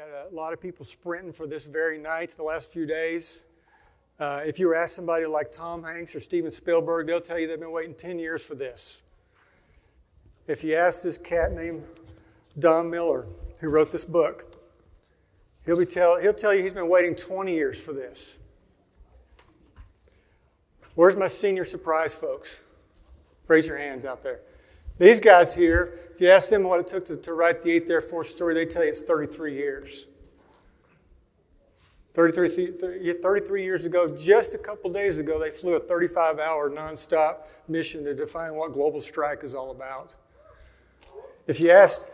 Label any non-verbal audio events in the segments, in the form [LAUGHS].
got a lot of people sprinting for this very night the last few days. Uh, if you ask somebody like Tom Hanks or Steven Spielberg, they'll tell you they've been waiting 10 years for this. If you ask this cat named Don Miller, who wrote this book, he'll, be tell, he'll tell you he's been waiting 20 years for this. Where's my senior surprise, folks? Raise your hands out there. These guys here, if you ask them what it took to, to write the 8th Air Force story, they tell you it's 33 years. 33, 33 years ago, just a couple days ago, they flew a 35 hour nonstop mission to define what global strike is all about. If you asked,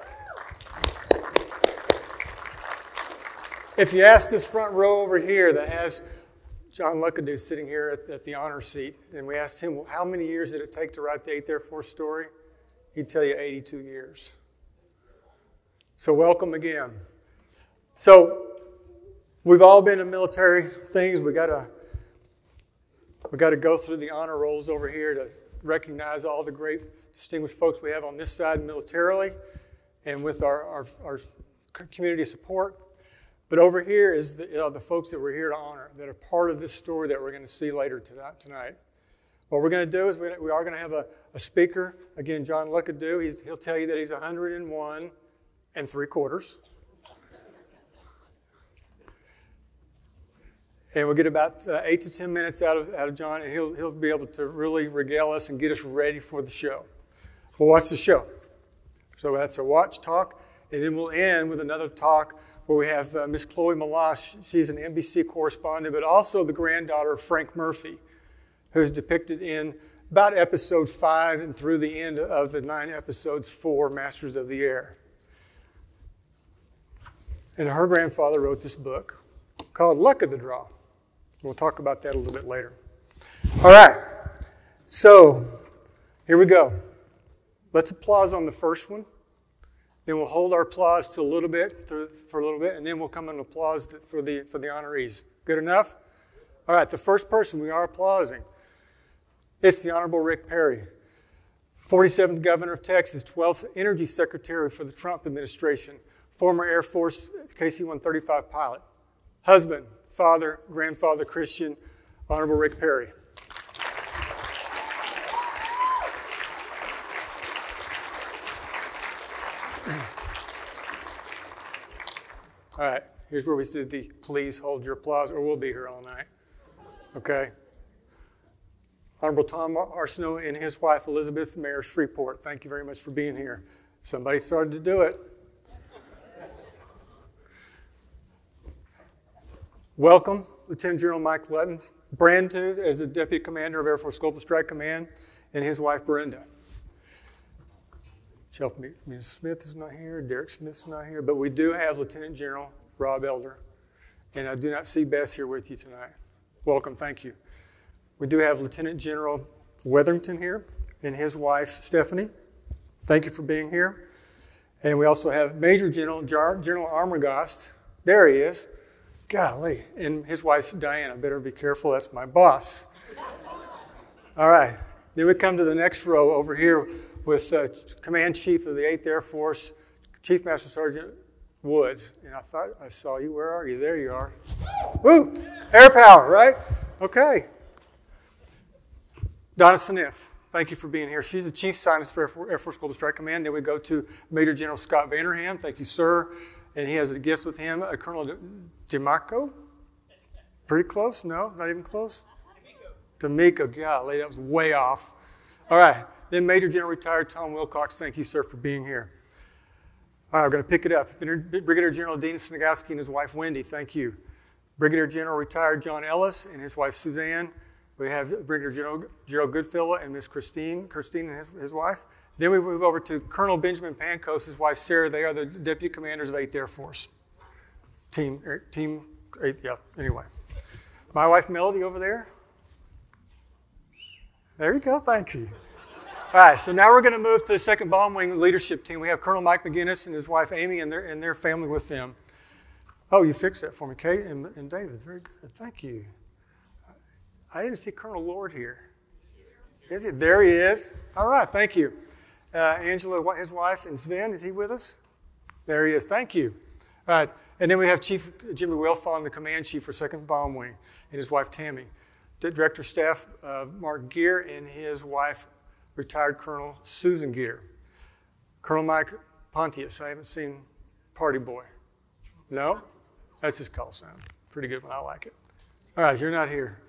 if you ask this front row over here that has John Luckadoo sitting here at, at, the honor seat, and we asked him, how many years did it take to write the 8th Air Force story? He'd tell you 82 years. So, welcome again. So, we've all been in military things. We got to we got to go through the honor rolls over here to recognize all the great, distinguished folks we have on this side militarily and with our, our, our community support. But over here is the, you know, the folks that we're here to honor, that are part of this story that we're going to see later tonight. What we're going to do is we are going to have a, a speaker. Again, John Luckadoo. He's, he'll tell you that he's 101 and three quarters. And we'll get about uh, eight to 10 minutes out of, out of John, and he'll, he'll be able to really regale us and get us ready for the show. We'll watch the show. So that's a watch talk, and then we'll end with another talk where we have uh, Miss Chloe Melas. She's an NBC correspondent, but also the granddaughter of Frank Murphy, who's depicted in about episode five and through the end of the nine episodes for Masters of the Air. And her grandfather wrote this book called Luck of the Draw. We'll talk about that a little bit later. All right, so here we go. Let's applause on the first one. Then we'll hold our applause to a little bit for a little bit, and then we'll come and applause for the for the honorees. Good enough? All right. The first person we are applauding. It's the Honorable Rick Perry, 47th Governor of Texas, 12th Energy Secretary for the Trump administration, former Air Force KC 135 pilot, husband, father, grandfather, Christian, Honorable Rick Perry. All right, here's where we said the please hold your applause, or we'll be here all night. Okay? Honorable Tom Arceneaux and his wife Elizabeth, Mayor Shreveport, thank you very much for being here. Somebody started to do it. Welcome, Lieutenant General Mike Lutton, brand new as the Deputy Commander of Air Force Global Strike Command, and his wife Brenda. Shelf Smith is not here, Derek Smith's not here, but we do have Lieutenant General Rob Elder. And I do not see Bess here with you tonight. Welcome, thank you. We do have Lieutenant General Wetherington here and his wife Stephanie. Thank you for being here. And we also have Major General General Armagost. There he is. Golly. And his wife Diana. Better be careful, that's my boss. All right. Then we come to the next row over here with uh, Command Chief of the 8th Air Force, Chief Master Sergeant Woods. And I thought I saw you. Where are you? There you are. Woo! Air power, right? Okay. Donna Senft, thank you for being here. She's the Chief Scientist for Air Force Global Strike Command. Then we go to Major General Scott Vander Hamm. Thank you, sir. And he has a guest with him, uh, Colonel DeMarco. Pretty close? No, not even close? D'Amico. Golly, that was way off. All right. Then Major General Retired Tom Wilcox, thank you, sir, for being here. All right, we're going to pick it up. Brigadier General Dean Snagowski and his wife Wendy, thank you. Brigadier General Retired John Ellis and his wife Suzanne. We have Brigadier General Gerald Goodfellow and Miss Christine, Christine and his, his wife. Then we move over to Colonel Benjamin Pancos, his wife Sarah. They are the deputy commanders of 8th Air Force. Team, er, team 8th, yeah, anyway. My wife Melody over there. There you go, thank you. All right, so now we're going to move to the second bomb wing leadership team. We have Colonel Mike McGinnis and his wife Amy and their, and their family with them. Oh, you fixed that for me, Kate and, and David. Very good. Thank you. I didn't see Colonel Lord here. Is he? There he is. All right, thank you. Uh, Angela, his wife, and Sven, is he with us? There he is. Thank you. All right, and then we have Chief Jimmy Wilfon, the command chief for 2nd Bomb Wing, and his wife Tammy. Director of Staff uh, Mark Gear and his wife, retired Colonel Susan Gear. Colonel Mike Pontius, I haven't seen Party Boy. No? That's his call sign. Pretty good one, I like it. All right, you're not here.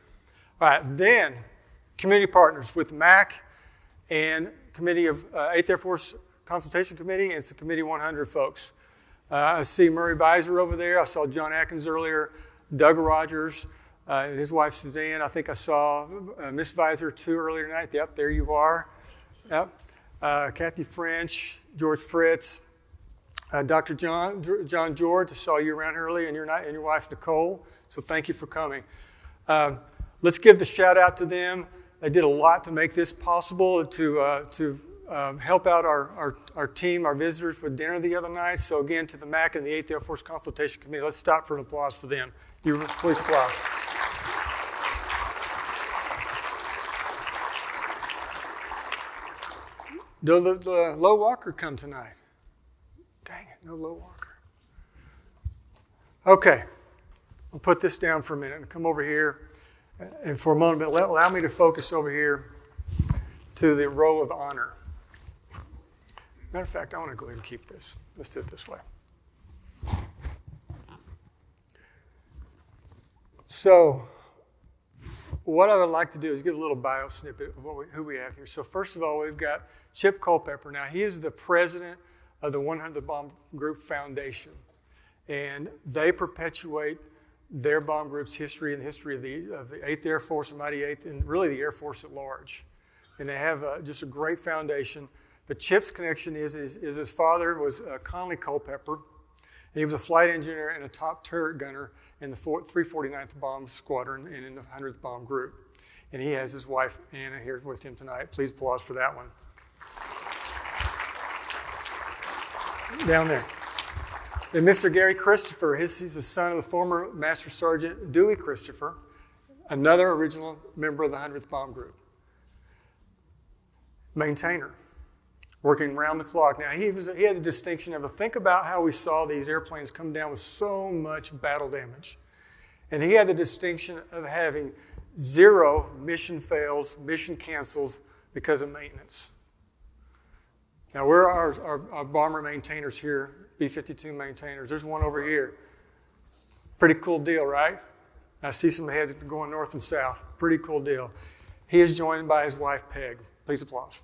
All right, then community partners with MAC and Committee of uh, 8th Air Force Consultation Committee and some Committee 100 folks. Uh, I see Murray Visor over there. I saw John Atkins earlier, Doug Rogers, uh, and his wife Suzanne. I think I saw uh, Miss Visor too earlier tonight. Yep, there you are. Yep. Uh, Kathy French, George Fritz, uh, Dr. John, John George. I saw you around early, and your, and your wife Nicole. So thank you for coming. Let's give the shout out to them. They did a lot to make this possible, to, uh, to um, help out our, our, our, team, our visitors with dinner the other night. So, again, to the MAC and the 8th Air Force Consultation Committee, let's stop for an applause for them. You please applause. Did the, the Lo Walker come tonight? Dang it, no Lo Walker. Okay, I'll put this down for a minute and come over here. And for a moment, allow me to focus over here to the row of honor. Matter of fact, I want to go ahead and keep this. Let's do it this way. So, what I would like to do is give a little bio snippet of we, who we have here. So, first of all, we've got Chip Culpepper. Now, he is the president of the 100 Bomb Group Foundation, and they perpetuate their bomb group's history and the history of the, of the 8th Air Force, the Mighty 8th, and really the Air Force at large. And they have uh, just a great foundation. But Chip's connection is, is, is his father was uh, Conley Culpepper, and he was a flight engineer and a top turret gunner in the 349th Bomb Squadron and in the 100th Bomb Group. And he has his wife, Anna, here with him tonight. Please applause for that one. Down there. And Mr. Gary Christopher, his, he's the son of the former Master Sergeant Dewey Christopher, another original member of the 100th Bomb Group. Maintainer working round the clock. Now, he, was, he had the distinction of, a think about how we saw these airplanes come down with so much battle damage. And he had the distinction of having zero mission fails, mission cancels because of maintenance. Now, where are our, our, our bomber maintainers here, B 52 maintainers? There's one over here. Pretty cool deal, right? I see some heads going north and south. Pretty cool deal. He is joined by his wife, Peg. Please applause.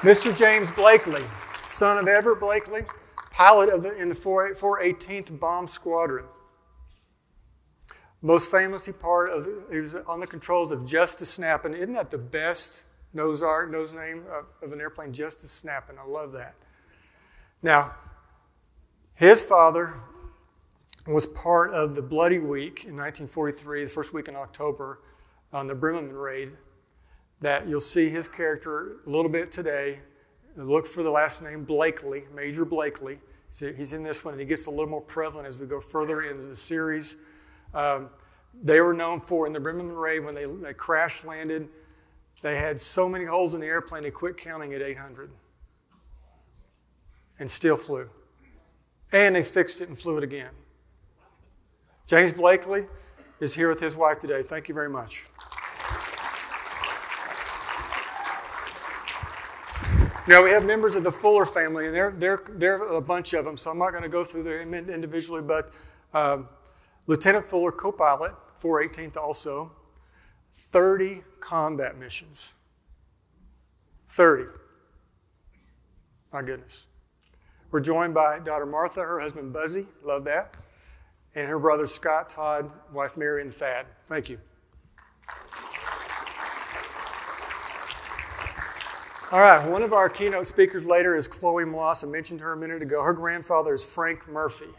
Mr. James Blakely, son of Everett Blakely, pilot of the, in the 418th Bomb Squadron. Most famously part of, he was on the controls of Just-A-Snappin. Isn't that the best nose art, nose name of, of an airplane? Just-A-Snappin. I love that. Now, his father was part of the Bloody Week in 1943, the first week in October, on the Bremen raid that you'll see his character a little bit today. Look for the last name Blakely, Major Blakely. He's in this one, and he gets a little more prevalent as we go further into the series. Um, they were known for in the Bremen raid when they, they crash landed. They had so many holes in the airplane they quit counting at 800 and still flew. And they fixed it and flew it again. James Blakely is here with his wife today. Thank you very much. Now, we have members of the Fuller family, and they're, they're, they're a bunch of them, so I'm not going to go through them individually, but um, Lieutenant Fuller, co pilot, 418th also, 30 combat missions. 30. My goodness. We're joined by daughter Martha, her husband Buzzy, love that, and her brothers Scott, Todd, wife Mary, and Thad. Thank you. All right, one of our keynote speakers later is Chloe Moss. I mentioned her a minute ago. Her grandfather is Frank Murphy.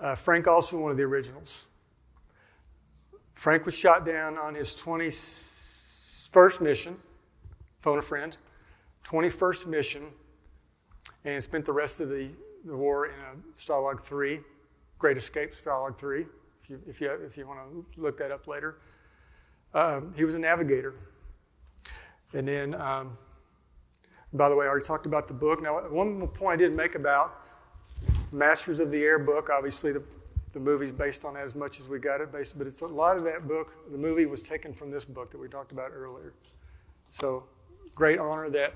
Uh, Frank, also one of the originals. Frank was shot down on his 21st mission, phone a friend, 21st mission, and spent the rest of the, the war in a Stalag 3, Great Escape Stalag 3, if you, if you, if you want to look that up later. Uh, he was a navigator. And then um, By the way, I already talked about the book. Now, one point I didn't make about Masters of the Air book, obviously the, the movie's based on that as much as we got it based, but it's a lot of that book, the movie was taken from this book that we talked about earlier. So great honor that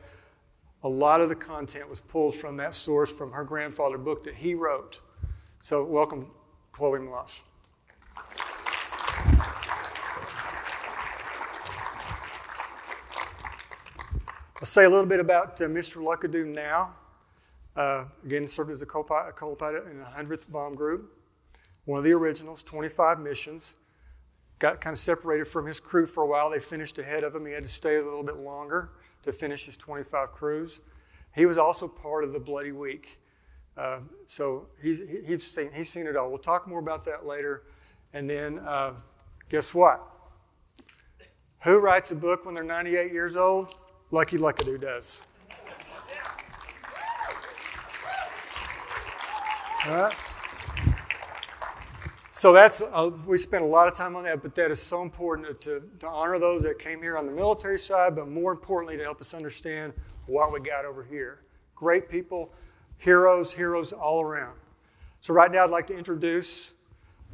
a lot of the content was pulled from that source from her grandfather book that he wrote. So welcome, Chloe Melas. I'll say a little bit about uh, Mr. Luckadoo now. Uh, again, served as a co-pilot in the 100th Bomb Group, one of the originals, 25 missions. Got kind of separated from his crew for a while. They finished ahead of him. He had to stay a little bit longer to finish his 25 cruise. He was also part of the Bloody Week. Uh, so he's, he's, seen, he's seen it all. We'll talk more about that later. And then, uh, guess what? Who writes a book when they're 98 years old? Lucky Luckadoo does. All right. So that's uh, we spent a lot of time on that, but that is so important to, to honor those that came here on the military side, but more importantly to help us understand what we got over here. Great people, heroes, heroes all around. So right now I'd like to introduce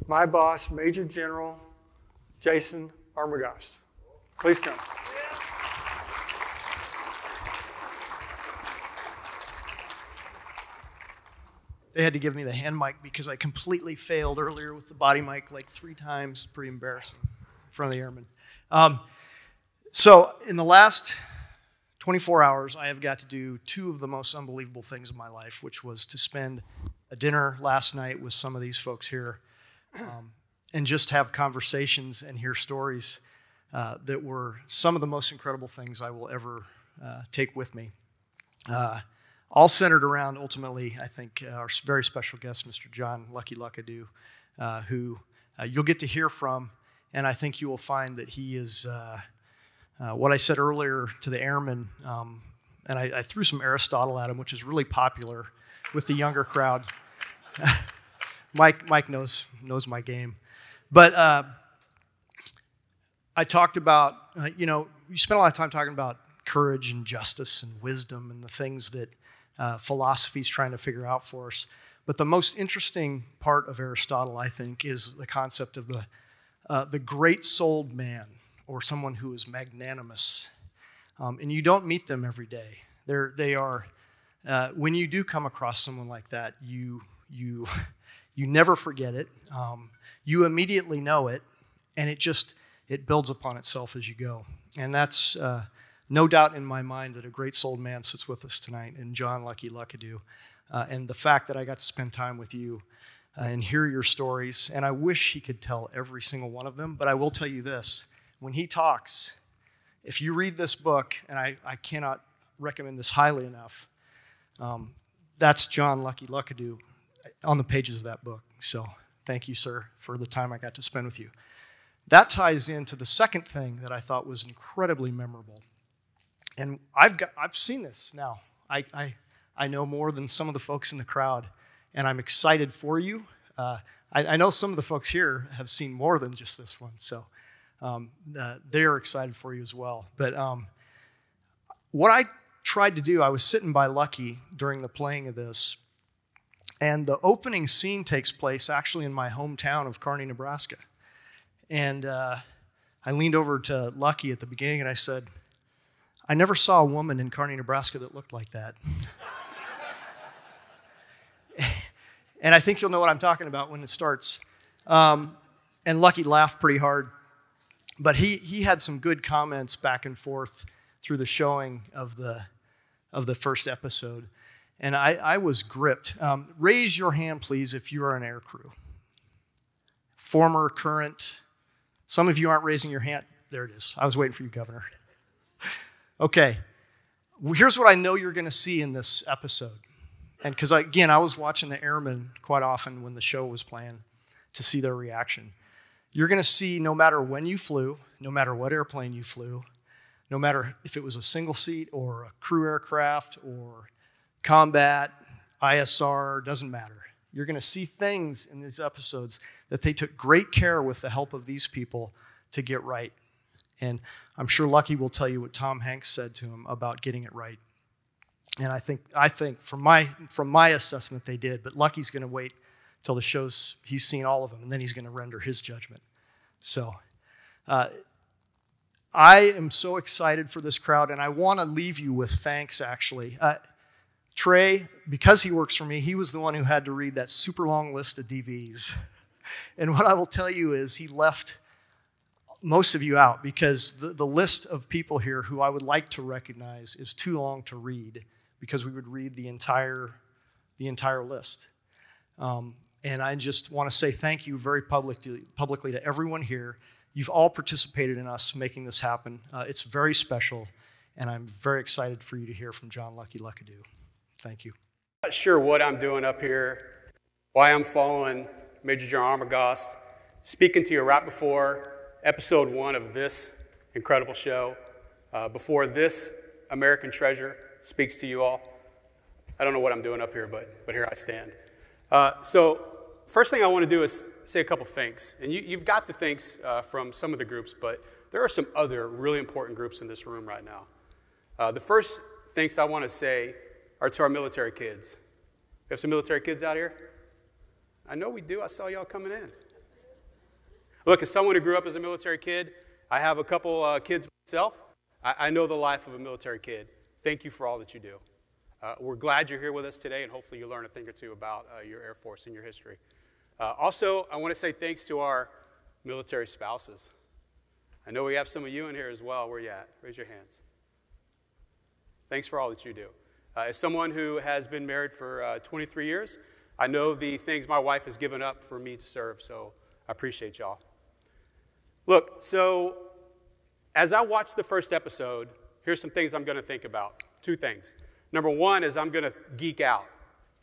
my boss, Major General Jason Armagost. Please come. They had to give me the hand mic because I completely failed earlier with the body mic like three times. Pretty embarrassing in front of the airmen. Um, so, in the last 24 hours, I have got to do two of the most unbelievable things in my life, which was to spend a dinner last night with some of these folks here um, and just have conversations and hear stories uh, that were some of the most incredible things I will ever uh, take with me. Uh, all centered around ultimately, I think, uh, our very special guest, Mr. John Lucky Luckadoo, uh, who uh, you'll get to hear from, and I think you will find that he is uh, uh, what I said earlier to the airmen, um, and I, I, threw some Aristotle at him, which is really popular with the younger crowd. [LAUGHS] Mike, Mike knows knows my game, but uh, I talked about you know you spent a lot of time talking about courage and justice and wisdom and the things that uh, philosophies trying to figure out for us. But the most interesting part of Aristotle, I think, is the concept of the, uh, the great souled man or someone who is magnanimous. Um, and you don't meet them every day. They're, they are, uh, when you do come across someone like that, you, you, you never forget it. Um, you immediately know it, and it just it builds upon itself as you go. And that's uh, no doubt in my mind that a great souled man sits with us tonight in John Lucky Luckadoo. Uh, and the fact that I got to spend time with you uh, and hear your stories, and I wish he could tell every single one of them, but I will tell you this when he talks, if you read this book, and I, I cannot recommend this highly enough, um, that's John Lucky Luckadoo on the pages of that book. So thank you, sir, for the time I got to spend with you. That ties into the second thing that I thought was incredibly memorable and I've got I've seen this now. I, I I know more than some of the folks in the crowd, and I'm excited for you. Uh, I, I, know some of the folks here have seen more than just this one, so um, they're excited for you as well. But um, what I tried to do, I was sitting by Lucky during the playing of this, and the opening scene takes place actually in my hometown of Kearney, Nebraska. And uh, I leaned over to Lucky at the beginning and I said, I never saw a woman in Kearney, Nebraska that looked like that. [LAUGHS] and I think you'll know what I'm talking about when it starts. Um, and Lucky laughed pretty hard. But he, he had some good comments back and forth through the showing of the, of the first episode. And I, I was gripped. Um, raise your hand, please, if you are an air crew. Former, current. Some of you aren't raising your hand. There it is. I was waiting for you, Governor. Okay, here's what I know you're going to see in this episode. And because, again, I was watching the airmen quite often when the show was playing to see their reaction. You're going to see no matter when you flew, no matter what airplane you flew, no matter if it was a single seat or a crew aircraft or combat, ISR, doesn't matter. You're going to see things in these episodes that they took great care with the help of these people to get right. And I'm sure Lucky will tell you what Tom Hanks said to him about getting it right. And I think, I think from, my, from my assessment, they did. But Lucky's going to wait till the shows, he's seen all of them, and then he's going to render his judgment. So uh, I am so excited for this crowd, and I want to leave you with thanks, actually. Uh, Trey, because he works for me, he was the one who had to read that super long list of DVs. [LAUGHS] And what I will tell you is he left most of you out because the, the list of people here who I would like to recognize is too long to read because we would read the entire, the entire list. Um, and I just want to say thank you very publicly, publicly to everyone here. You've all participated in us making this happen. Uh, it's very special, and I'm very excited for you to hear from John Lucky Luckadoo. Thank you. Not sure what I'm doing up here, why I'm following Major General Armagost, speaking to you right before episode one of this incredible show, uh, before this American treasure speaks to you all. I don't know what I'm doing up here, but, but here I stand. Uh, so, first thing I want to do is say a couple things. And you, have got the thanks uh, from some of the groups, but there are some other really important groups in this room right now. Uh, the first things I want to say are to our military kids. We have some military kids out here? I know we do. I saw y'all coming in. Look, as someone who grew up as a military kid, I have a couple uh, kids myself. I, I, know the life of a military kid. Thank you for all that you do. Uh, we're glad you're here with us today, and hopefully you learn a thing or two about uh, your Air Force and your history. Uh, also, I want to say thanks to our military spouses. I know we have some of you in here as well. Where you at? Raise your hands. Thanks for all that you do. Uh, as someone who has been married for uh, 23 years, I know the things my wife has given up for me to serve, so I appreciate y'all. Look, so as I watch the first episode, here's some things I'm going to think about. Two things. Number one is I'm going to geek out.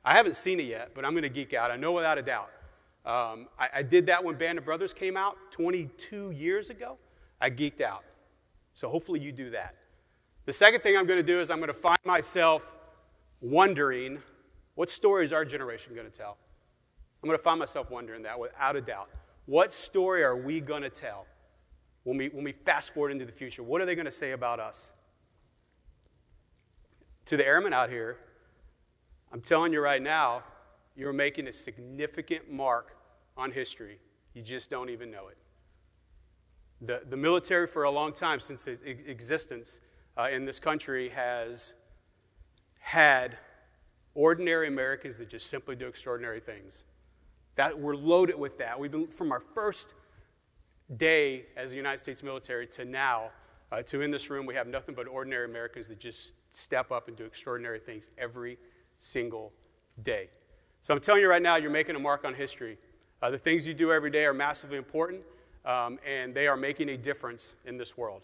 I haven't seen it yet, but I'm going to geek out. I know without a doubt. Um, I, I, did that when Band of Brothers came out 22 years ago. I geeked out. So hopefully you do that. The second thing I'm going to do is I'm going to find myself wondering what story is our generation going to tell? I'm going to find myself wondering that without a doubt. What story are we going to tell? When we, when we fast forward into the future? What are they going to say about us? To the airmen out here, I'm telling you right now, you're making a significant mark on history. You just don't even know it. The, the military, for a long time, since its existence uh, in this country, has had ordinary Americans that just simply do extraordinary things. That we're loaded with that. We've been from our first day as the United States military to now, uh, to in this room, we have nothing but ordinary Americans that just step up and do extraordinary things every single day. So I'm telling you right now, you're making a mark on history. Uh, the things you do every day are massively important, um, and they are making a difference in this world.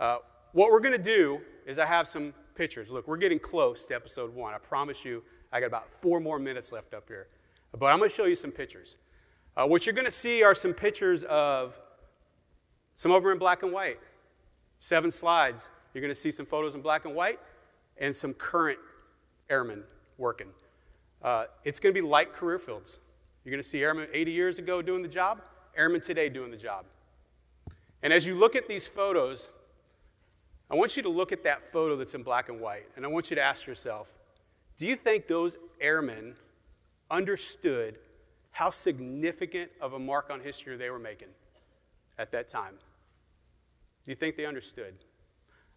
Uh, what we're going to do is I have some pictures. Look, we're getting close to episode one. I promise you, I got about four more minutes left up here. But I'm going to show you some pictures. Uh, what you're going to see are some pictures of some of them in black and white. Seven slides. You're going to see some photos in black and white and some current airmen working. Uh, it's going to be like career fields. You're going to see airmen 80 years ago doing the job, airmen today doing the job. And as you look at these photos, I want you to look at that photo that's in black and white, and I want you to ask yourself do you think those airmen understood how significant of a mark on history they were making at that time? Do you think they understood?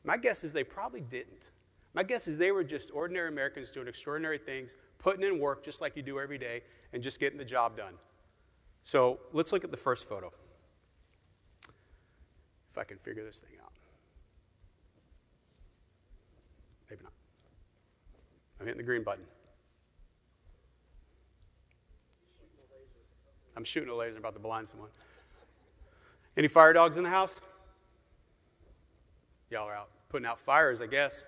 My guess is they probably didn't. My guess is they were just ordinary Americans doing extraordinary things, putting in work just like you do every day, and just getting the job done. So let's look at the first photo. If I can figure this thing out. Maybe not. I'm hitting the green button. I'm shooting a laser, about to blind someone. Any fire dogs in the house? Y'all are out putting out fires, I guess.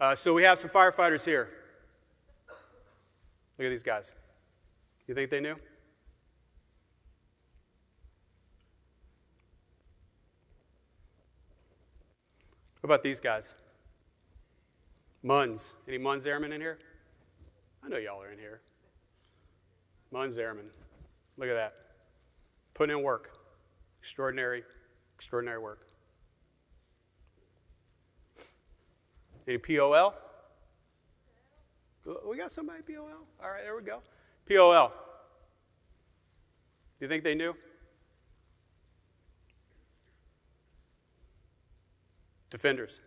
Uh, so we have some firefighters here. Look at these guys. You think they knew? What about these guys? Muns. Any Muns airmen in here? I know y'all are in here. Muns airmen. Look at that. Putting in work. Extraordinary, extraordinary work. Any POL? We got somebody POL? All right, there we go. POL. Do you think they knew? Defenders.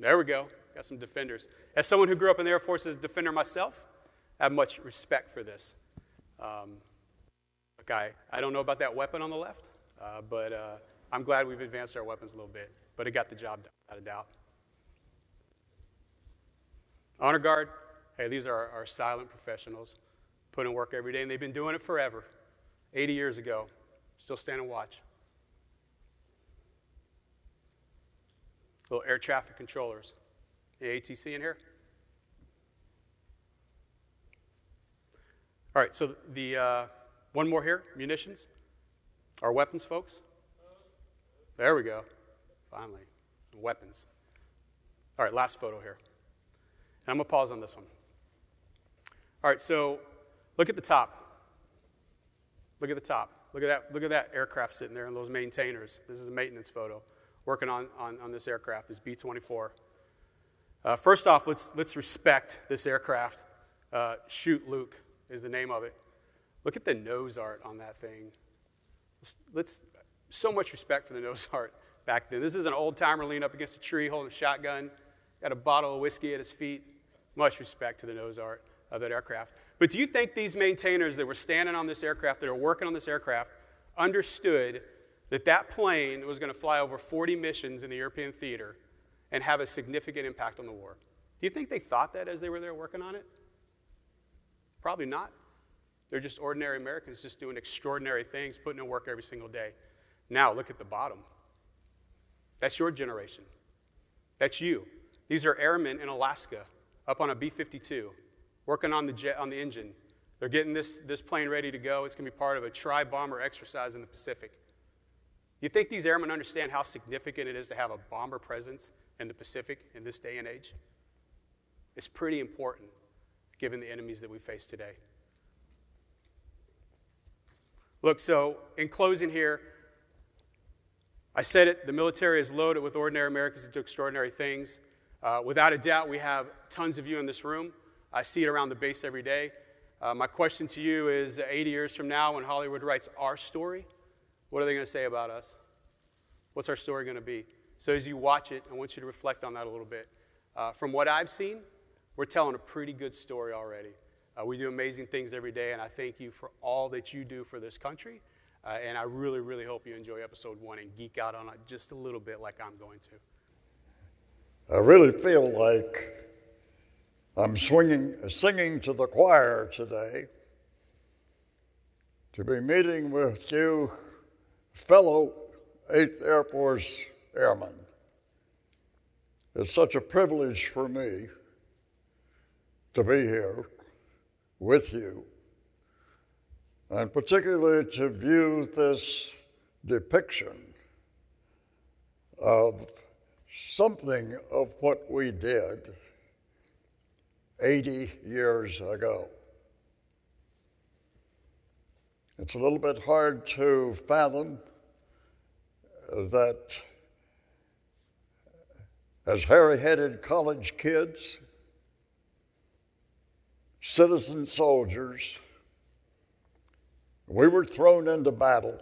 There we go. Got some defenders. As someone who grew up in the Air Force as a defender myself, I have much respect for this. Um, okay, I don't know about that weapon on the left, uh, but uh, I'm glad we've advanced our weapons a little bit. But it got the job done, without a doubt. Honor Guard, hey, these are our, silent professionals, put in work every day, and they've been doing it forever. 80 years ago, still stand and watch. Little air traffic controllers. Any ATC in here? All right, so the uh, one more here munitions. Our weapons, folks. There we go. Finally, some weapons. All right, last photo here. And I'm going to pause on this one. All right, so look at the top. Look at the top. Look at that, look at that aircraft sitting there and those maintainers. This is a maintenance photo working on, on, on this aircraft, this B 24. Uh, first off, let's, let's respect this aircraft. Uh, Shoot Luke is the name of it. Look at the nose art on that thing. Let's, let's so much respect for the [LAUGHS] nose art back then. This is an old timer leaning up against a tree holding a shotgun, got a bottle of whiskey at his feet. Much respect to the nose art of that aircraft. But do you think these maintainers that were standing on this aircraft, that are working on this aircraft, understood that that plane was going to fly over 40 missions in the European theater and have a significant impact on the war? Do you think they thought that as they were there working on it? Probably not. They're just ordinary Americans just doing extraordinary things, putting in work every single day. Now, look at the bottom. That's your generation. That's you. These are airmen in Alaska up on a B 52 working on the, jet, on the engine. They're getting this, this plane ready to go. It's going to be part of a tri bomber exercise in the Pacific. You think these airmen understand how significant it is to have a bomber presence in the Pacific in this day and age? It's pretty important given the enemies that we face today. Look, so in closing here, I said it the military is loaded with ordinary Americans that do extraordinary things. Uh, without a doubt, we have tons of you in this room. I see it around the base every day. Uh, my question to you is 80 years from now, when Hollywood writes our story, what are they going to say about us? What's our story going to be? So, as you watch it, I want you to reflect on that a little bit. Uh, from what I've seen, we're telling a pretty good story already. Uh, we do amazing things every day, and I thank you for all that you do for this country. Uh, and I really, really hope you enjoy episode one and geek out on it just a little bit like I'm going to. I really feel like I'm swinging, singing to the choir today to be meeting with you, fellow 8th Air Force Airmen. It's such a privilege for me to be here with you, and particularly to view this depiction of something of what we did 80 years ago. It's a little bit hard to fathom that as hairy headed college kids, citizen soldiers, we were thrown into battle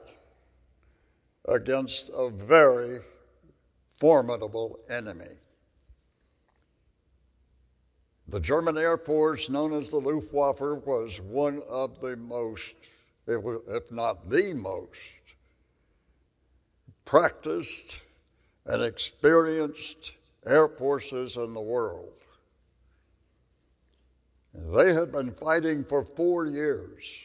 against a very formidable enemy. The German Air Force, known as the Luftwaffe, was one of the most, if not the most, practiced and experienced air forces in the world. They had been fighting for four years.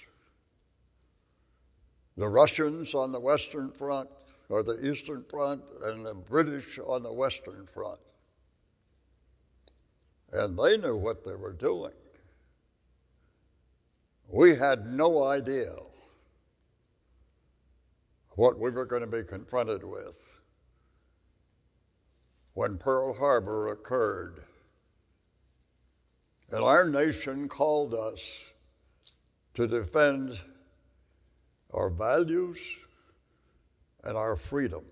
The Russians on the Western Front, or the Eastern Front, and the British on the Western Front. And they knew what they were doing. We had no idea what we were going to be confronted with when Pearl Harbor occurred. And our nation called us to defend our values and our freedom.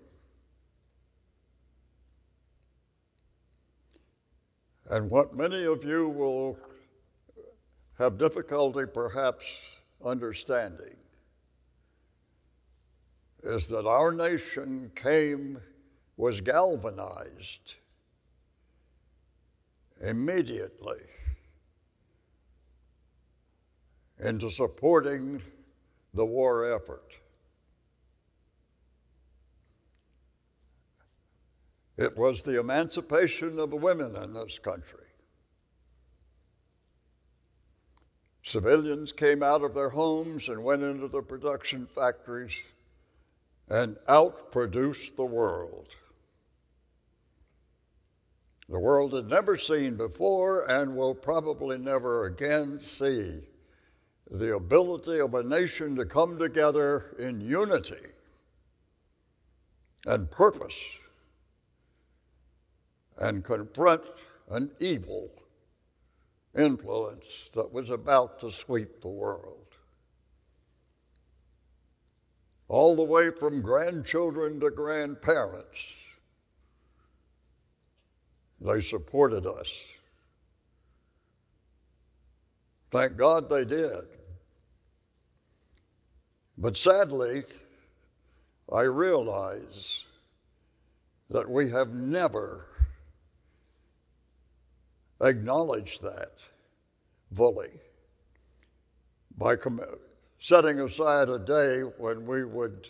And what many of you will have difficulty perhaps understanding is that our nation came, was galvanized immediately into supporting the war effort. It was the emancipation of women in this country. Civilians came out of their homes and went into the production factories and outproduced the world. The world had never seen before and will probably never again see the ability of a nation to come together in unity and purpose and confront an evil influence that was about to sweep the world. All the way from grandchildren to grandparents, they supported us. Thank God they did. But sadly, I realize that we have never acknowledged that fully by com- setting aside a day when we would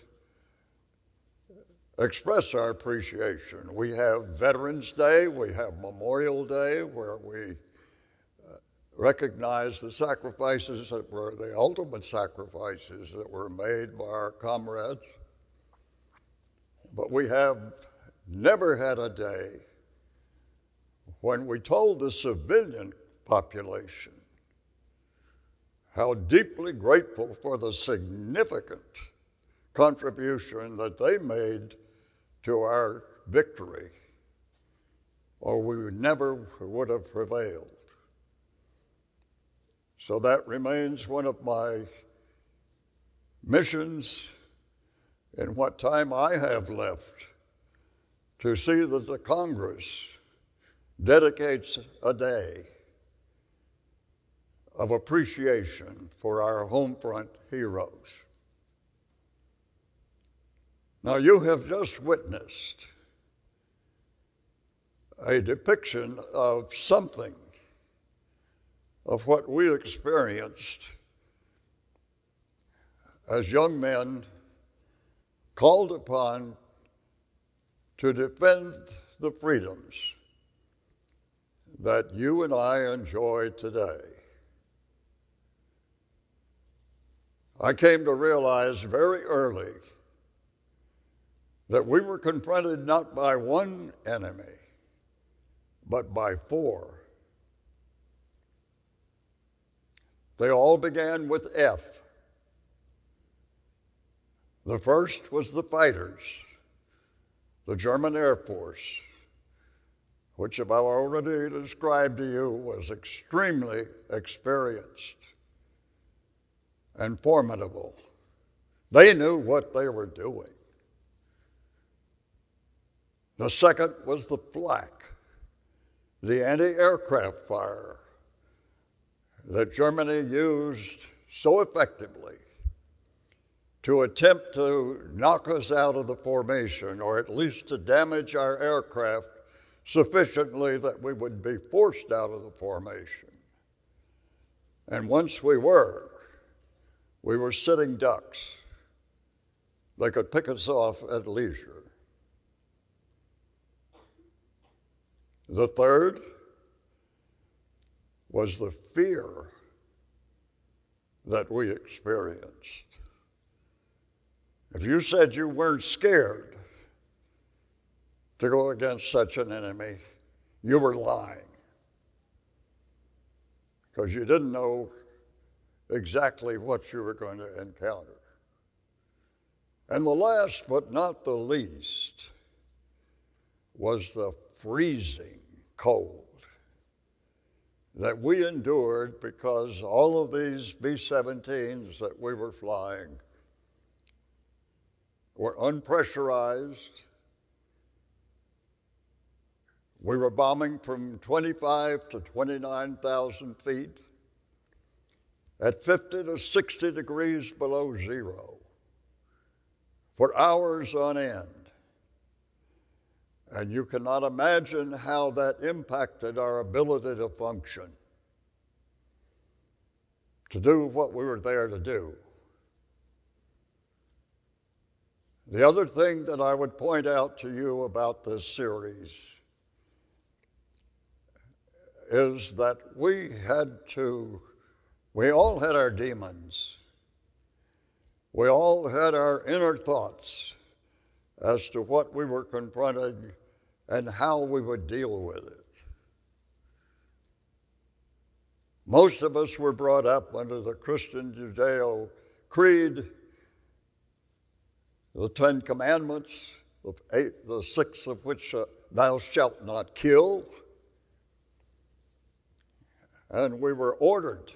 express our appreciation. We have Veterans Day, we have Memorial Day, where we recognize the sacrifices that were the ultimate sacrifices that were made by our comrades. But we have never had a day when we told the civilian population how deeply grateful for the significant contribution that they made to our victory, or we never would have prevailed. So that remains one of my missions in what time I have left to see that the Congress dedicates a day of appreciation for our home front heroes. Now, you have just witnessed a depiction of something of what we experienced as young men called upon to defend the freedoms that you and I enjoy today. I came to realize very early that we were confronted not by one enemy, but by four. They all began with F. The first was the fighters, the German Air Force, which I've already described to you was extremely experienced and formidable. They knew what they were doing. The second was the flak, the anti aircraft fire that Germany used so effectively to attempt to knock us out of the formation, or at least to damage our aircraft sufficiently that we would be forced out of the formation. And once we were, we were sitting ducks. They could pick us off at leisure. The third was the fear that we experienced. If you said you weren't scared to go against such an enemy, you were lying because you didn't know exactly what you were going to encounter. And the last but not the least was the freezing cold that we endured because all of these B 17s that we were flying were unpressurized, We were bombing from 25 to 29,000 feet at 50 to 60 degrees below zero for hours on end. And you cannot imagine how that impacted our ability to function, to do what we were there to do. The other thing that I would point out to you about this series is that we had to, we all had our demons. We all had our inner thoughts as to what we were confronting and how we would deal with it. Most of us were brought up under the Christian Judeo creed, the Ten Commandments, eight, the six of which uh, thou shalt not kill. And we were ordered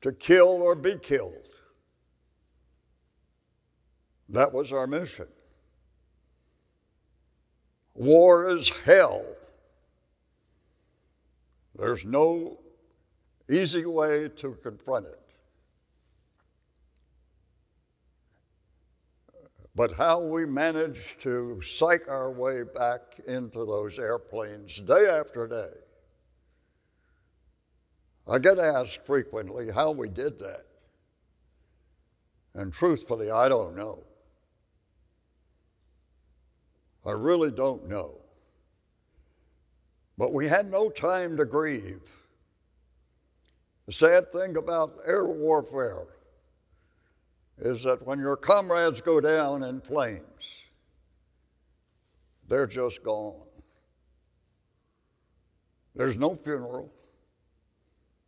to kill or be killed. That was our mission. War is hell. There's no easy way to confront it. But how we manage to psych our way back into those airplanes day after day. I get asked frequently how we did that. And truthfully, I don't know. I really don't know. But we had no time to grieve. The sad thing about air warfare is that when your comrades go down in flames, they're just gone. There's no funeral,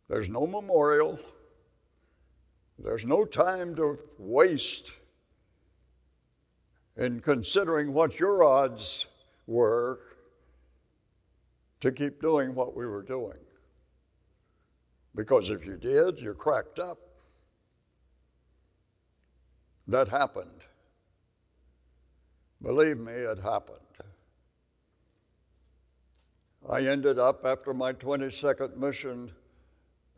there's no memorial, there's no time to waste in considering what your odds were to keep doing what we were doing. Because if you did, you're cracked up. That happened. Believe me, it happened. I ended up, after my 22nd mission,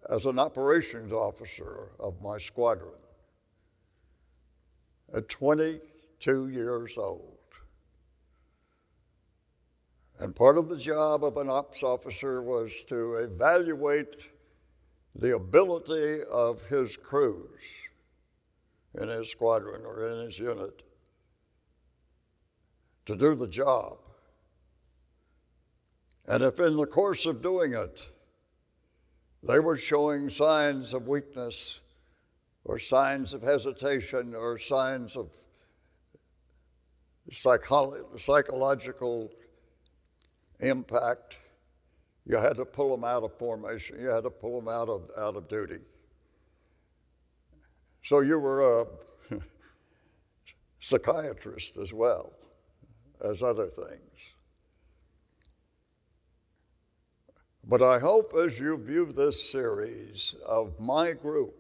as an operations officer of my squadron. At 20 two years old. And part of the job of an ops officer was to evaluate the ability of his crews in his squadron or in his unit to do the job. And if in the course of doing it, they were showing signs of weakness or signs of hesitation or signs of psycholo- psychological impact, you had to pull them out of formation. You had to pull them out of, out of duty. So you were a [LAUGHS] psychiatrist as well as other things. But I hope as you view this series of my group,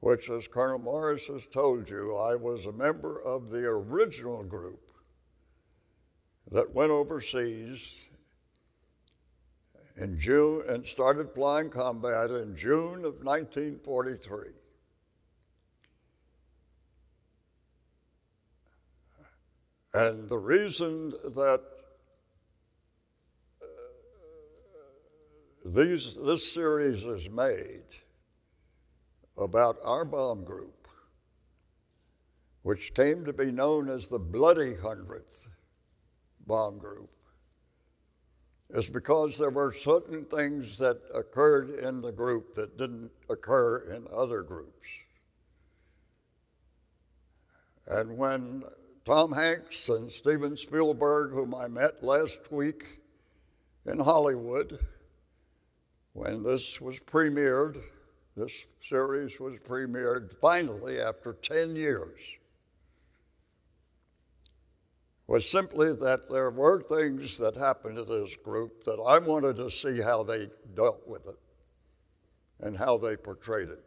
which, as Colonel Morris has told you, I was a member of the original group that went overseas in June and started flying combat in June of 1943. And the reason that uh, these, this series is made about our bomb group, which came to be known as the Bloody Hundredth Bomb Group, is because there were certain things that occurred in the group that didn't occur in other groups. And when Tom Hanks and Steven Spielberg, whom I met last week in Hollywood, when this was premiered, this series was premiered finally after 10 years. Was simply that there were things that happened to this group that I wanted to see how they dealt with it and how they portrayed it.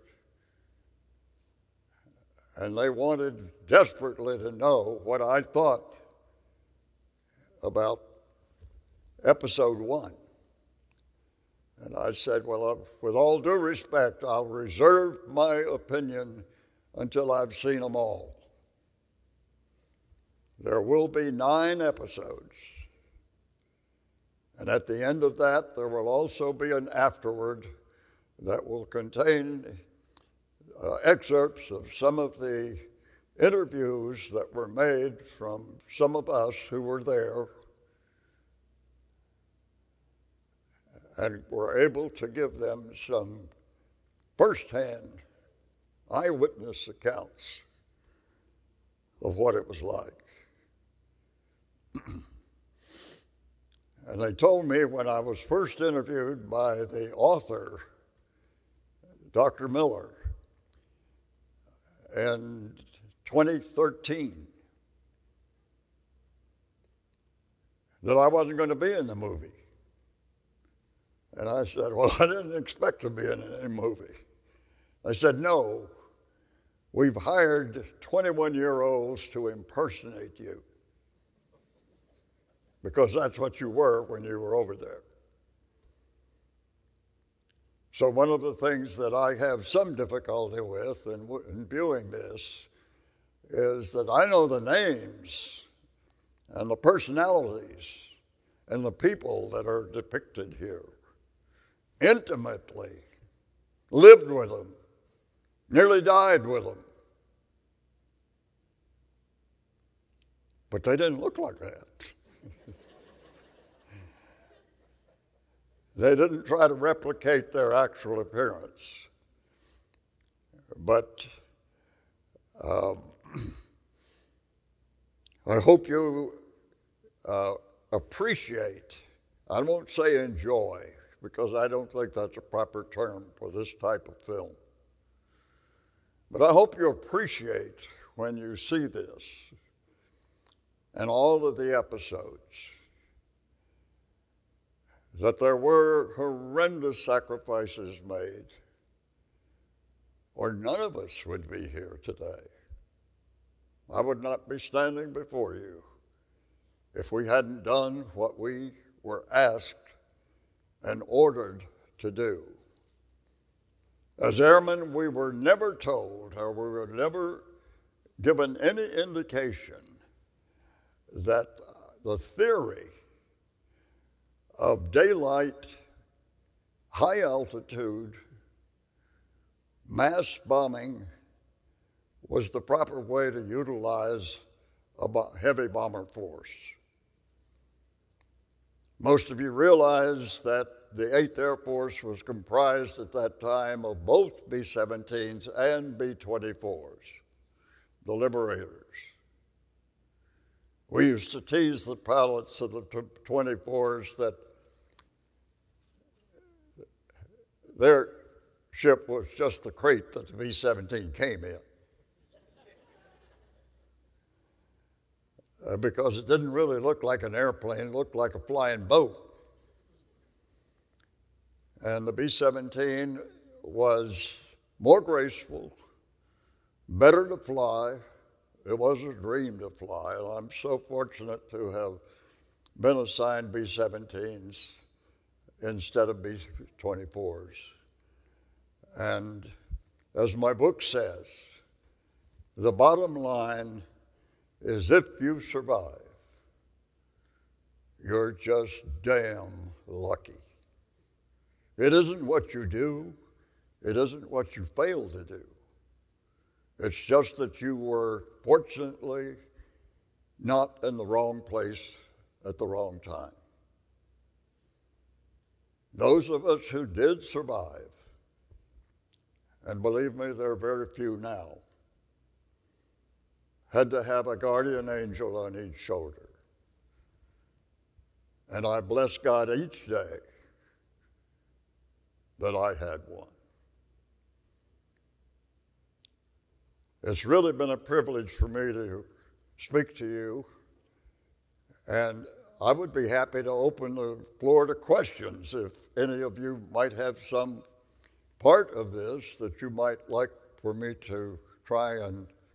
And they wanted desperately to know what I thought about episode one. And I said, Well, uh, with all due respect, I'll reserve my opinion until I've seen them all. There will be nine episodes. And at the end of that, there will also be an afterward that will contain uh, excerpts of some of the interviews that were made from some of us who were there and were able to give them some firsthand eyewitness accounts of what it was like. [CLEARS THROAT] and they told me when I was first interviewed by the author, Dr. Miller, in 2013, that I wasn't going to be in the movie. And I said, Well, I didn't expect to be in any movie. I said, No, we've hired 21 year olds to impersonate you because that's what you were when you were over there. So, one of the things that I have some difficulty with in, in viewing this is that I know the names and the personalities and the people that are depicted here intimately, lived with them, nearly died with them. But they didn't look like that. [LAUGHS] they didn't try to replicate their actual appearance. But um, [CLEARS THROAT] I hope you uh, appreciate, I won't say enjoy, because I don't think that's a proper term for this type of film. But I hope you appreciate when you see this and all of the episodes that there were horrendous sacrifices made, or none of us would be here today. I would not be standing before you if we hadn't done what we were asked and ordered to do. As airmen, we were never told or we were never given any indication that the theory of daylight, high altitude, mass bombing was the proper way to utilize a heavy bomber force. Most of you realize that the 8th Air Force was comprised at that time of both B 17s and B 24s, the Liberators. We used to tease the pilots of the 24s that their ship was just the crate that the B 17 came in. Uh, because it didn't really look like an airplane, it looked like a flying boat. And the B 17 was more graceful, better to fly. It was a dream to fly, and I'm so fortunate to have been assigned B 17s instead of B 24s. And as my book says, the bottom line is if you survive, you're just damn lucky. It isn't what you do, it isn't what you fail to do. It's just that you were fortunately not in the wrong place at the wrong time. Those of us who did survive, and believe me, there are very few now, had to have a guardian angel on each shoulder. And I bless God each day that I had one. It's really been a privilege for me to speak to you, and I would be happy to open the floor to questions if any of you might have some part of this that you might like for me to try and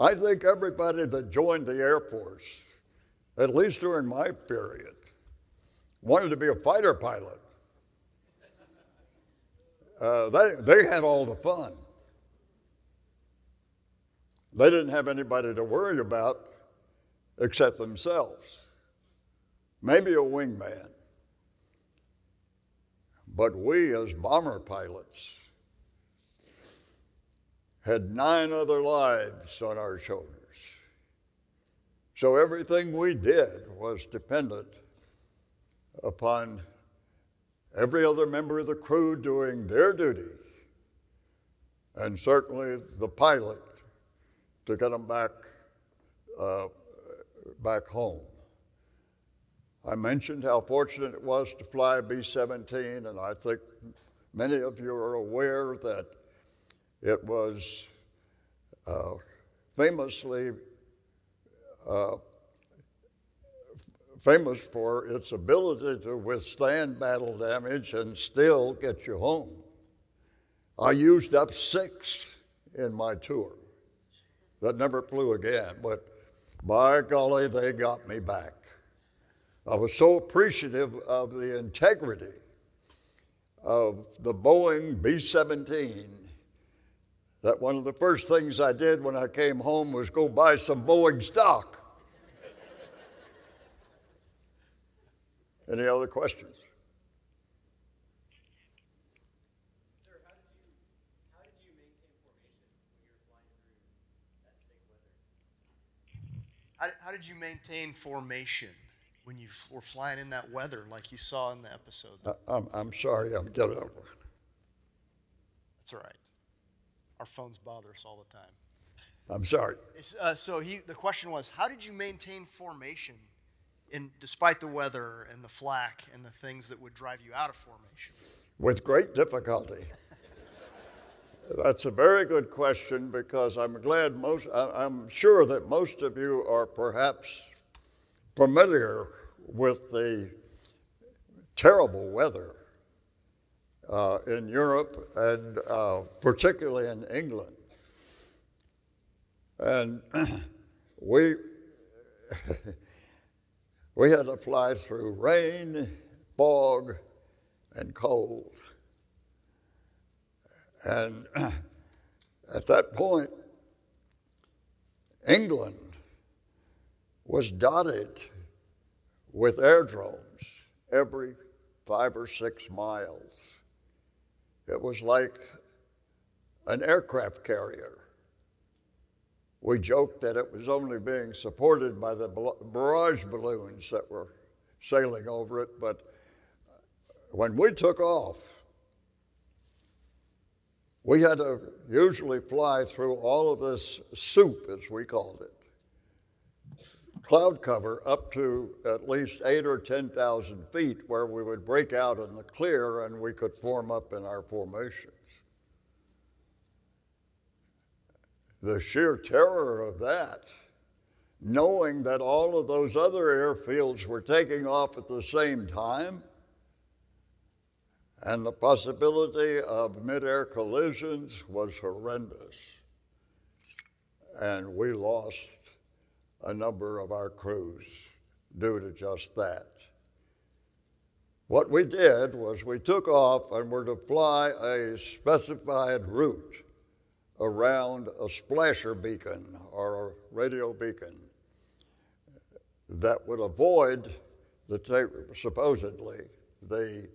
I think everybody that joined the Air Force, at least during my period, wanted to be a fighter pilot. Uh, they, they had all the fun. They didn't have anybody to worry about except themselves. Maybe a wingman. But we, as bomber pilots, had nine other lives on our shoulders. So everything we did was dependent upon every other member of the crew doing their duty, and certainly the pilot to get them back, uh, back home. I mentioned how fortunate it was to fly B 17, and I think many of you are aware that it was uh, famously uh, famous for its ability to withstand battle damage and still get you home. I used up six in my tour that never flew again, but by golly, they got me back. I was so appreciative of the integrity of the Boeing B 17 that one of the first things I did when I came home was go buy some Boeing stock. Any other questions? Sir, how did you how did you maintain formation when you were flying through that big weather? How, how did you maintain formation when you f- were flying in that weather like you saw in the episode? I- I'm, I'm sorry, I'm getting up. That's all right. Our phones bother us all the time. I'm sorry. Uh, so he, the question was, how did you maintain formation in, despite the weather and the flak and the things that would drive you out of formation? With great difficulty. That's a very good question because I'm glad most, I- I'm sure that most of you are perhaps familiar with the terrible weather uh, in Europe and uh, particularly in England. And [CLEARS THROAT] we, [LAUGHS] we had to fly through rain, fog, and cold. And [CLEARS THROAT] at that point, England was dotted with airdromes every five or six miles. It was like an aircraft carrier. We joked that it was only being supported by the barrage balloons that were sailing over it, but when we took off, we had to usually fly through all of this soup, as we called it, cloud cover up to at least eight or 10,000 feet, where we would break out in the clear and we could form up in our formations. The sheer terror of that, knowing that all of those other airfields were taking off at the same time, and the possibility of mid-air collisions was horrendous. And we lost a number of our crews due to just that. What we did was we took off and were to fly a specified route around a splasher beacon or a radio beacon that would avoid the supposedly the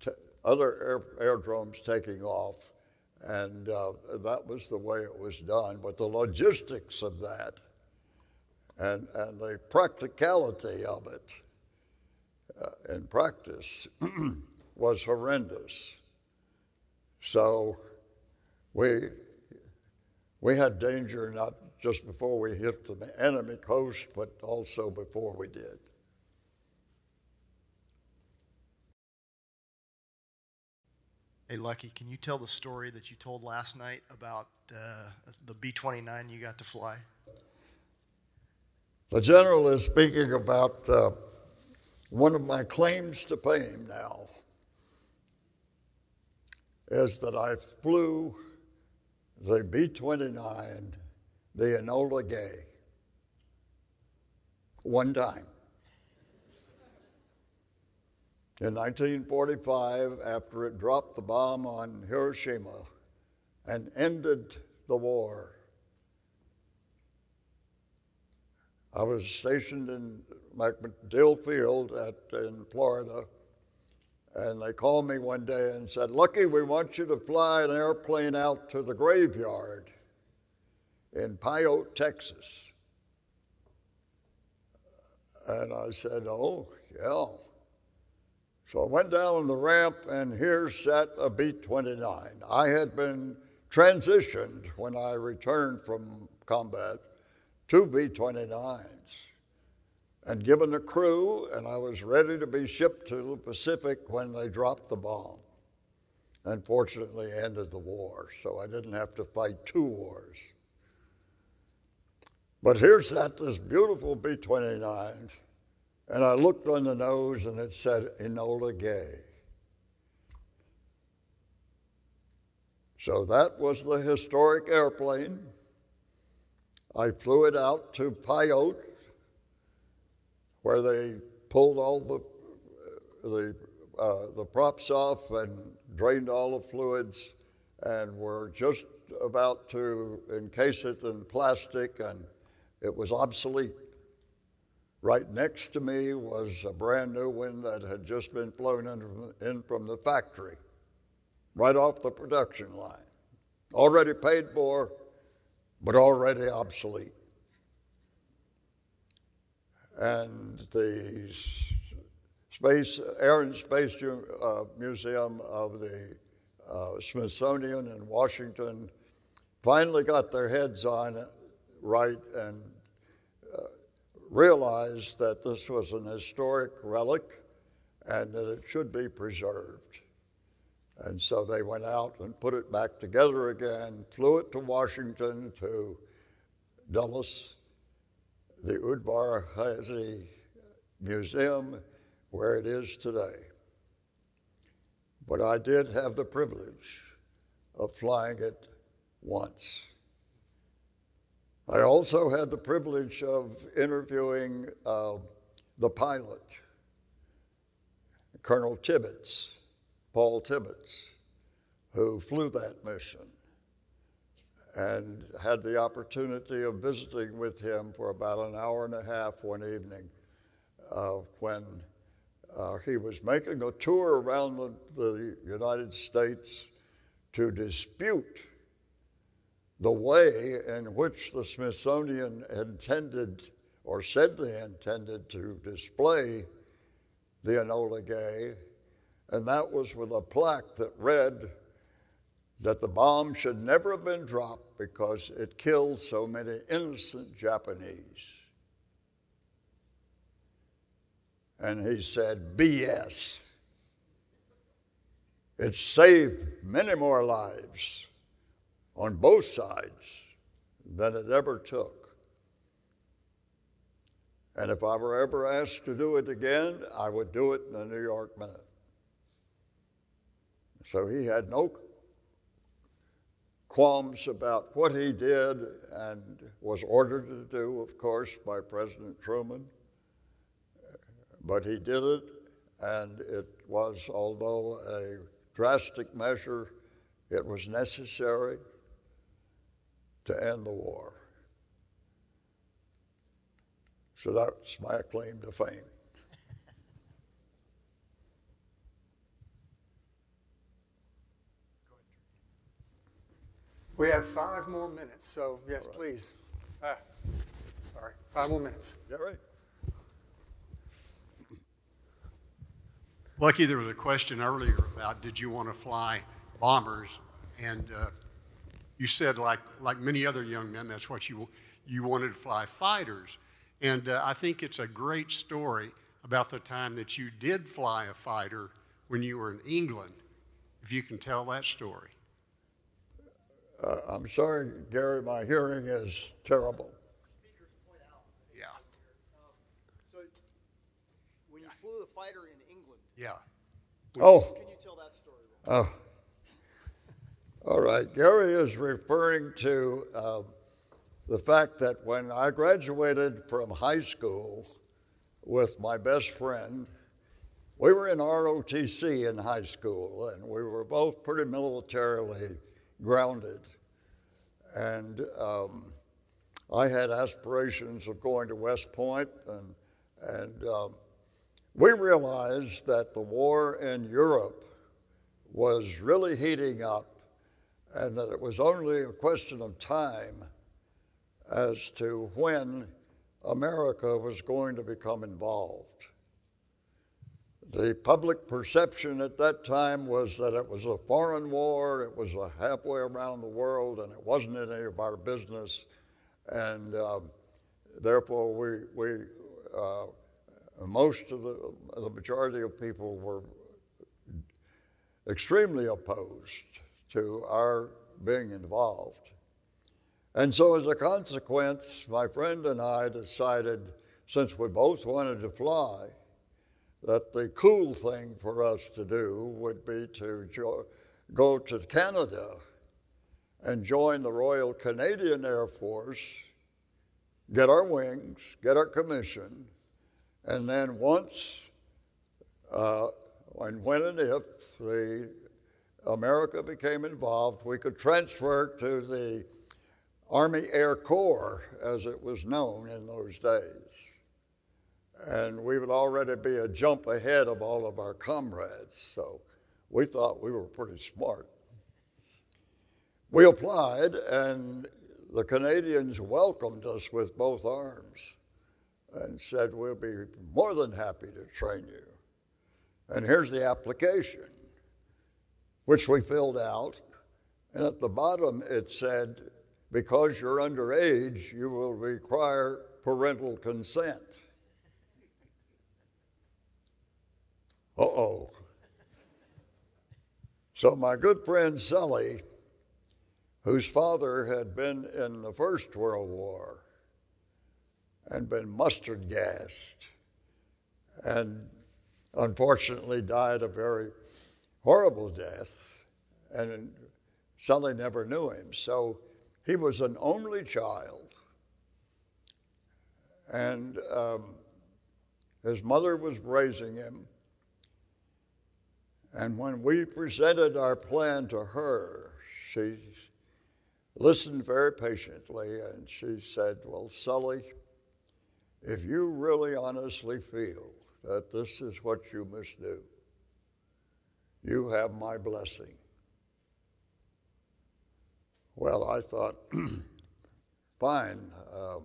t- other air, airdromes taking off, and uh, that was the way it was done. But the logistics of that and, and the practicality of it uh, in practice [CLEARS THROAT] was horrendous. So we, we had danger not just before we hit the enemy coast, but also before we did. Hey, Lucky, can you tell the story that you told last night about uh, the B 29 you got to fly? The general is speaking about uh, one of my claims to fame now is that I flew the B 29, the Enola Gay, one time. In 1945, after it dropped the bomb on Hiroshima and ended the war, I was stationed in MacDill Field at, in Florida, and they called me one day and said, Lucky, we want you to fly an airplane out to the graveyard in Pyote, Texas. And I said, Oh, yeah. So I went down the ramp, and here sat a B 29. I had been transitioned when I returned from combat to B 29s and given a crew, and I was ready to be shipped to the Pacific when they dropped the bomb. Unfortunately, ended the war, so I didn't have to fight two wars. But here sat this beautiful B 29 and I looked on the nose and it said Enola Gay. So that was the historic airplane. I flew it out to Pyote, where they pulled all the the uh, the props off and drained all the fluids, and were just about to encase it in plastic, and it was obsolete. Right next to me was a brand new one that had just been flown in, in from the factory, right off the production line. Already paid for, but already obsolete. And the Space, Air and Space uh, Museum of the uh, Smithsonian in Washington finally got their heads on it right and realized that this was an historic relic and that it should be preserved. And so they went out and put it back together again, flew it to Washington, to Dulles, the Udvar Hazy Museum, where it is today. But I did have the privilege of flying it once. I also had the privilege of interviewing uh, the pilot, Colonel Tibbets, Paul Tibbets, who flew that mission, and had the opportunity of visiting with him for about an hour and a half one evening uh, when uh, he was making a tour around the, the United States to dispute the way in which the Smithsonian intended or said they intended to display the Enola Gay, and that was with a plaque that read that the bomb should never have been dropped because it killed so many innocent Japanese. And he said, BS. It saved many more lives on both sides than it ever took. And if I were ever asked to do it again, I would do it in the New York Minute. So he had no qualms about what he did and was ordered to do, of course, by President Truman. But he did it, and it was, although a drastic measure, it was necessary to end the war. So that's my claim to fame. We have five more minutes, so yes, right. please. Ah, sorry, five more minutes. Yeah, right. Lucky, there was a question earlier about did you want to fly bombers, and uh, you said, like, like many other young men, that's what you, you wanted to fly fighters. And uh, I think it's a great story about the time that you did fly a fighter when you were in England if you can tell that story. Uh, I'm sorry, Gary, my hearing is terrible. Yeah, So, when you flew the fighter in England, yeah. Oh, can you tell that story? oh. All right. Gary is referring to uh, the fact that when I graduated from high school with my best friend, we were in ROTC in high school, and we were both pretty militarily grounded. And um, I had aspirations of going to West Point, and, and um, we realized that the war in Europe was really heating up, and that it was only a question of time as to when America was going to become involved. The public perception at that time was that it was a foreign war, it was a halfway around the world, and it wasn't any of our business. And um, therefore, we, we uh, most of the, the majority of people were extremely opposed to our being involved. And so, as a consequence, my friend and I decided, since we both wanted to fly, that the cool thing for us to do would be to jo- go to Canada and join the Royal Canadian Air Force, get our wings, get our commission, and then once, uh, when, when and if the America became involved, we could transfer to the Army Air Corps, as it was known in those days. And we would already be a jump ahead of all of our comrades, so we thought we were pretty smart. We applied, and the Canadians welcomed us with both arms and said, We'll be more than happy to train you. And here's the application, which we filled out. And at the bottom it said, Because you're underage, you will require parental consent. Uh oh. So, my good friend Sully, whose father had been in the First World War and been mustard gassed, and unfortunately died a very horrible death, and Sully never knew him. So, he was an only child, and um, his mother was raising him. And when we presented our plan to her, she listened very patiently and she said, Well, Sully, if you really honestly feel that this is what you must do, you have my blessing. Well, I thought, [CLEARS THROAT] fine, um,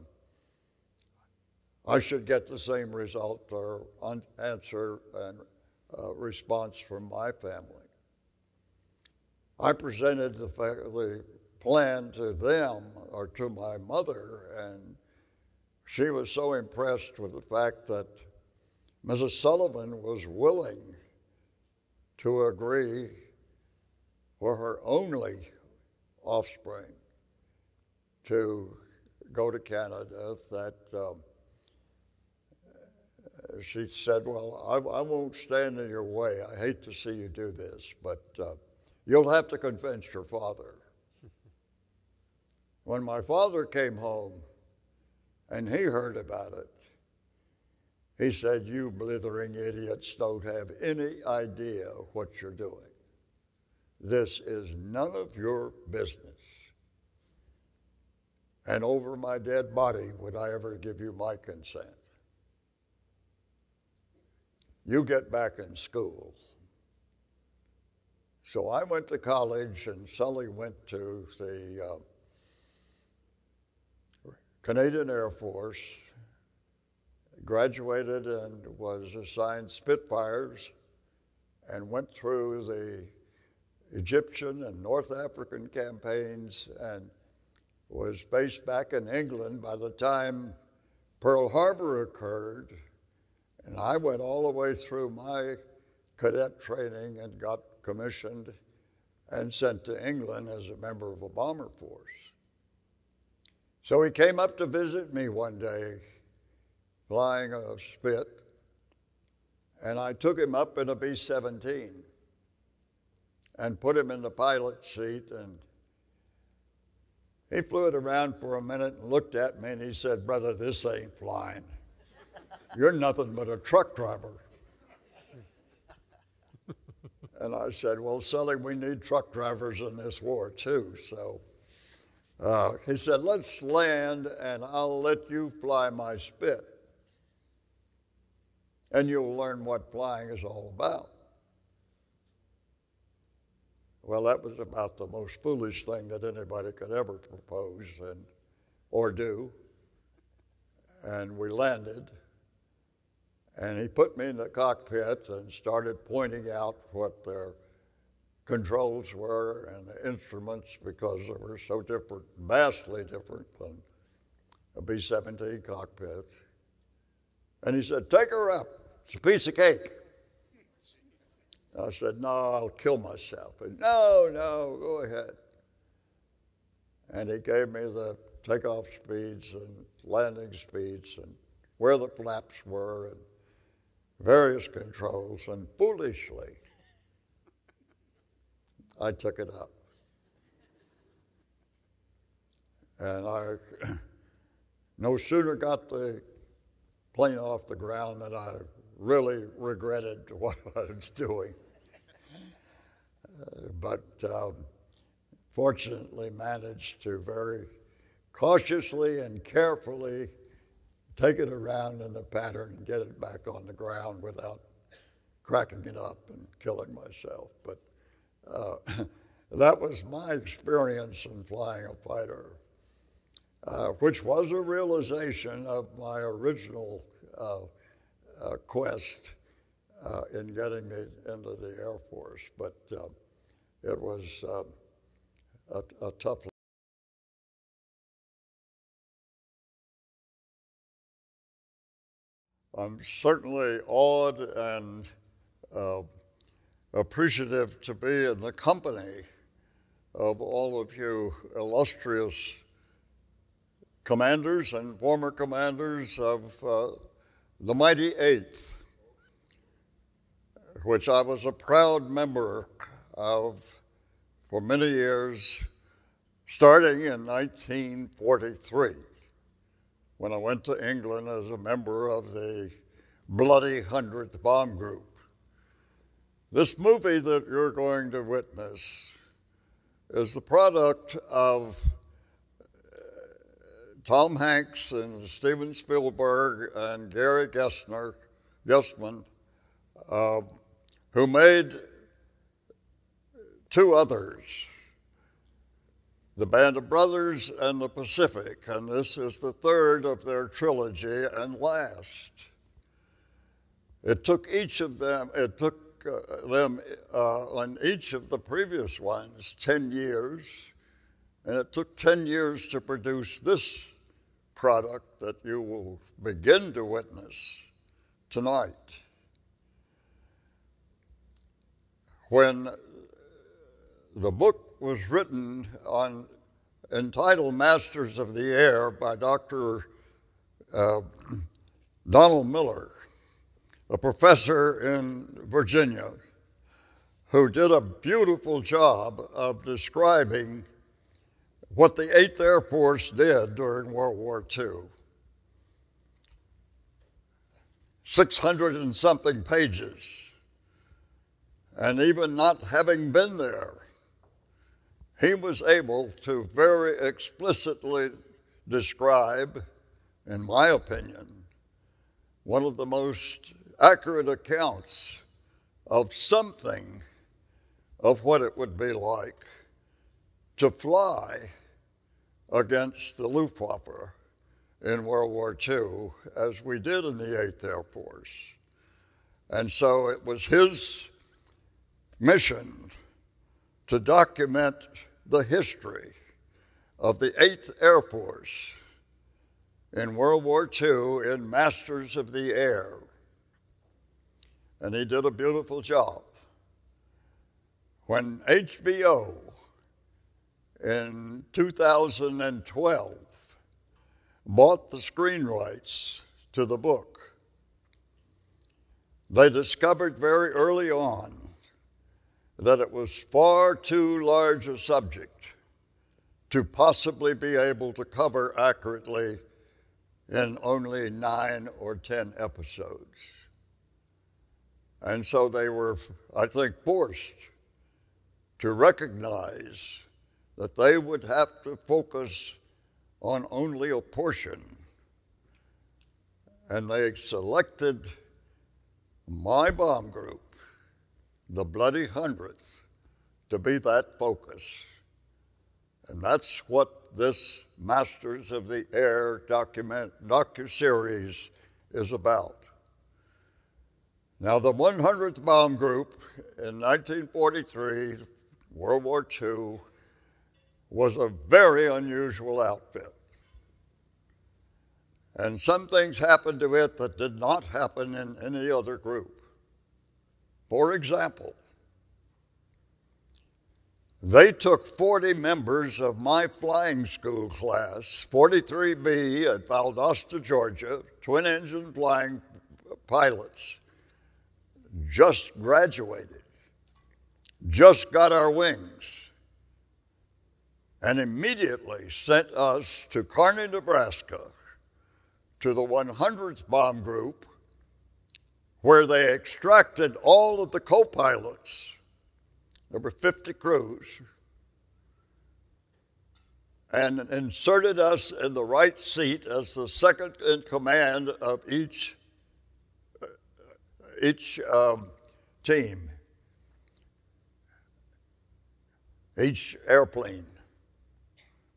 I should get the same result or answer and uh, response from my family. I presented the, the plan to them or to my mother, and she was so impressed with the fact that Mrs. Sullivan was willing to agree for her only offspring to go to Canada that. Um, she said, Well, I, I, won't stand in your way. I hate to see you do this, but uh, you'll have to convince your father. [LAUGHS] when my father came home and he heard about it, he said, You blithering idiots don't have any idea what you're doing. This is none of your business. And over my dead body would I ever give you my consent you get back in school. So I went to college, and Sully went to the uh, Canadian Air Force, graduated and was assigned Spitfires, and went through the Egyptian and North African campaigns and was based back in England by the time Pearl Harbor occurred and I went all the way through my cadet training and got commissioned and sent to England as a member of a bomber force. So he came up to visit me one day, flying a Spit, and I took him up in a B 17 and put him in the pilot seat. And he flew it around for a minute and looked at me and he said, Brother, this ain't flying. You're nothing but a truck driver. and I said, Well, Sully, we need truck drivers in this war too. So uh, he said, Let's land and I'll let you fly my spit. And you'll learn what flying is all about. Well, that was about the most foolish thing that anybody could ever propose and, or do. And we landed. And he put me in the cockpit and started pointing out what their controls were and the instruments because they were so different, vastly different than a B 17 cockpit. And he said, Take her up. It's a piece of cake. I said, No, I'll kill myself. And, no, no, go ahead. And he gave me the takeoff speeds and landing speeds and where the flaps were and various controls, and foolishly, I took it up. And I [CLEARS THROAT] no sooner got the plane off the ground than I really regretted [LAUGHS] what I was doing. Uh, but um, fortunately managed to very cautiously and carefully take it around in the pattern and get it back on the ground without cracking it up and killing myself. But uh, [LAUGHS] that was my experience in flying a fighter, uh, which was a realization of my original uh, uh quest uh, in getting it into the Air Force. But uh, it was um, a, a tough I'm certainly awed and uh, appreciative to be in the company of all of you illustrious commanders and former commanders of uh, the Mighty Eighth, which I was a proud member of for many years, starting in 1943 when I went to England as a member of the Bloody Hundredth Bomb Group. This movie that you're going to witness is the product of uh, Tom Hanks and Steven Spielberg and Gary Gessner, Gessman, uh, who made two others the Band of Brothers and the Pacific, and this is the third of their trilogy and last. It took each of them, it took uh, them uh, on each of the previous ones 10 years, and it took 10 years to produce this product that you will begin to witness tonight. When the book was written on entitled Masters of the Air by Dr. Uh, Donald Miller, a professor in Virginia, who did a beautiful job of describing what the 8th Air Force did during World War II. 600 and something pages. And even not having been there, he was able to very explicitly describe, in my opinion, one of the most accurate accounts of something of what it would be like to fly against the Luftwaffe in World War II, as we did in the 8th Air Force. And so it was his mission to document the history of the 8th Air Force in World War II in Masters of the Air. And he did a beautiful job. when HBO in 2012 bought the screen rights to the book, they discovered very early on that it was far too large a subject to possibly be able to cover accurately in only nine or ten episodes. And so they were, I think, forced to recognize that they would have to focus on only a portion. And they selected my bomb group, the Bloody Hundredth, to be that focus. And that's what this Masters of the Air document docu-series is about. Now, the 100th Bomb Group in 1943, World War II, was a very unusual outfit. And some things happened to it that did not happen in any other group. For example, they took 40 members of my flying school class, 43B at Valdosta, Georgia, twin engine flying pilots, just graduated, just got our wings, and immediately sent us to Kearney, Nebraska, to the 100th Bomb Group, where they extracted all of the co pilots. There were 50 crews. And inserted us in the right seat as the second in command of each, each um, team, each airplane.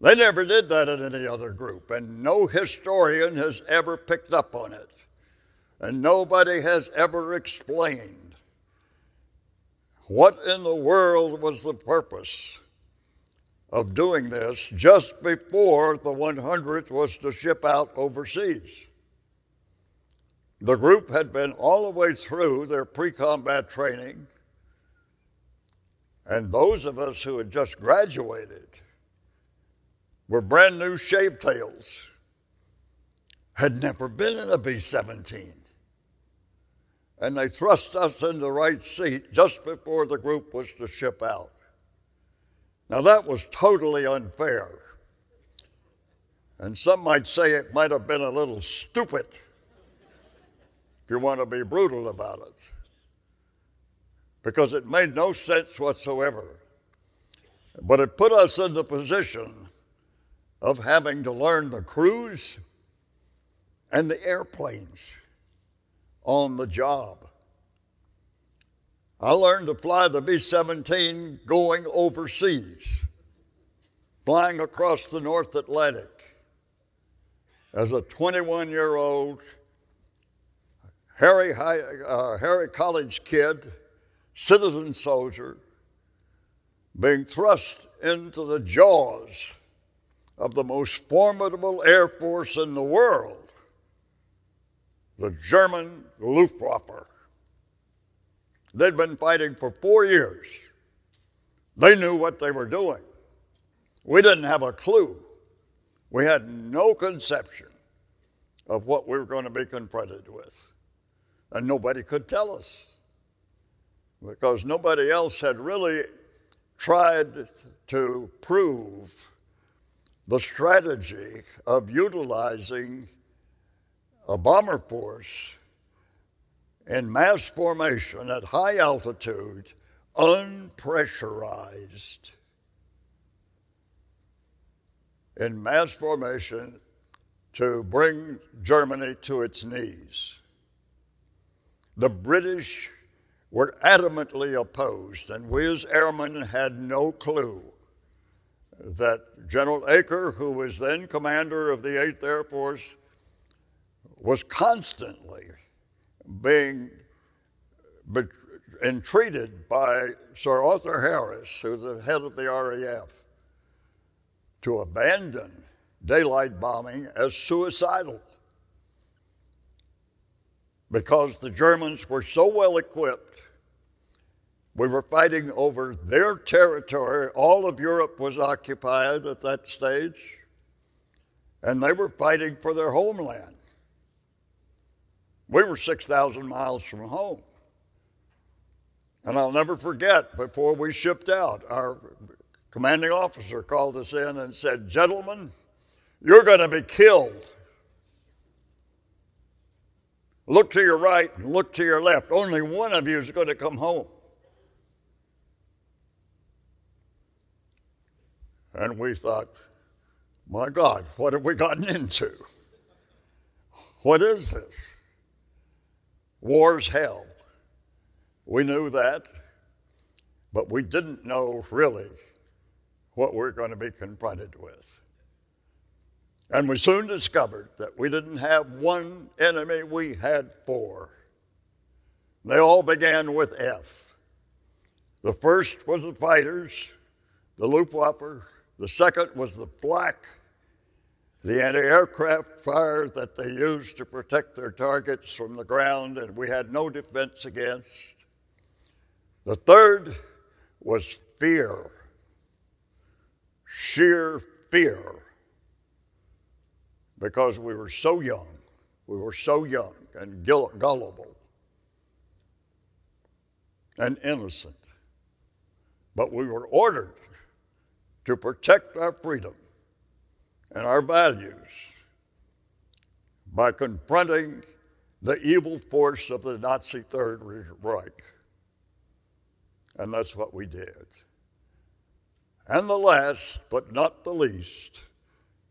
They never did that in any other group, and no historian has ever picked up on it. And nobody has ever explained what in the world was the purpose of doing this just before the 100th was to ship out overseas. The group had been all the way through their pre combat training, and those of us who had just graduated were brand new shave tails, had never been in a B 17. And they thrust us in the right seat just before the group was to ship out. Now, that was totally unfair. And some might say it might have been a little stupid, if you want to be brutal about it, because it made no sense whatsoever. But it put us in the position of having to learn the crews and the airplanes on the job. I learned to fly the B 17 going overseas, flying across the North Atlantic as a 21 year old Harry, uh, Harry College kid, citizen soldier, being thrust into the jaws of the most formidable air force in the world, the German Luftwaffe. They'd been fighting for four years. They knew what they were doing. We didn't have a clue. We had no conception of what we were going to be confronted with. And nobody could tell us because nobody else had really tried to prove the strategy of utilizing a bomber force in mass formation at high altitude, unpressurized, in mass formation to bring Germany to its knees. The British were adamantly opposed, and we as airmen had no clue that General Eaker, who was then commander of the 8th Air Force, was constantly being entreated by Sir Arthur Harris, who's the head of the RAF, to abandon daylight bombing as suicidal because the Germans were so well equipped We were fighting over their territory. All of Europe was occupied at that stage, and they were fighting for their homeland. We were 6,000 miles from home. And I'll never forget, before we shipped out, our commanding officer called us in and said, Gentlemen, you're going to be killed. Look to your right and look to your left. Only one of you is going to come home. And we thought, my God, what have we gotten into? What is this? War's hell. We knew that, but we didn't know really what we we're going to be confronted with. And we soon discovered that we didn't have one enemy, we had four. They all began with F. The first was the fighters, the Luftwaffe. The second was the flak, the anti aircraft fire that they used to protect their targets from the ground, and we had no defense against. The third was fear, sheer fear because we were so young. We were so young and gullible and innocent. But we were ordered to protect our freedom and our values by confronting the evil force of the Nazi Third Reich. And that's what we did. And the last, but not the least,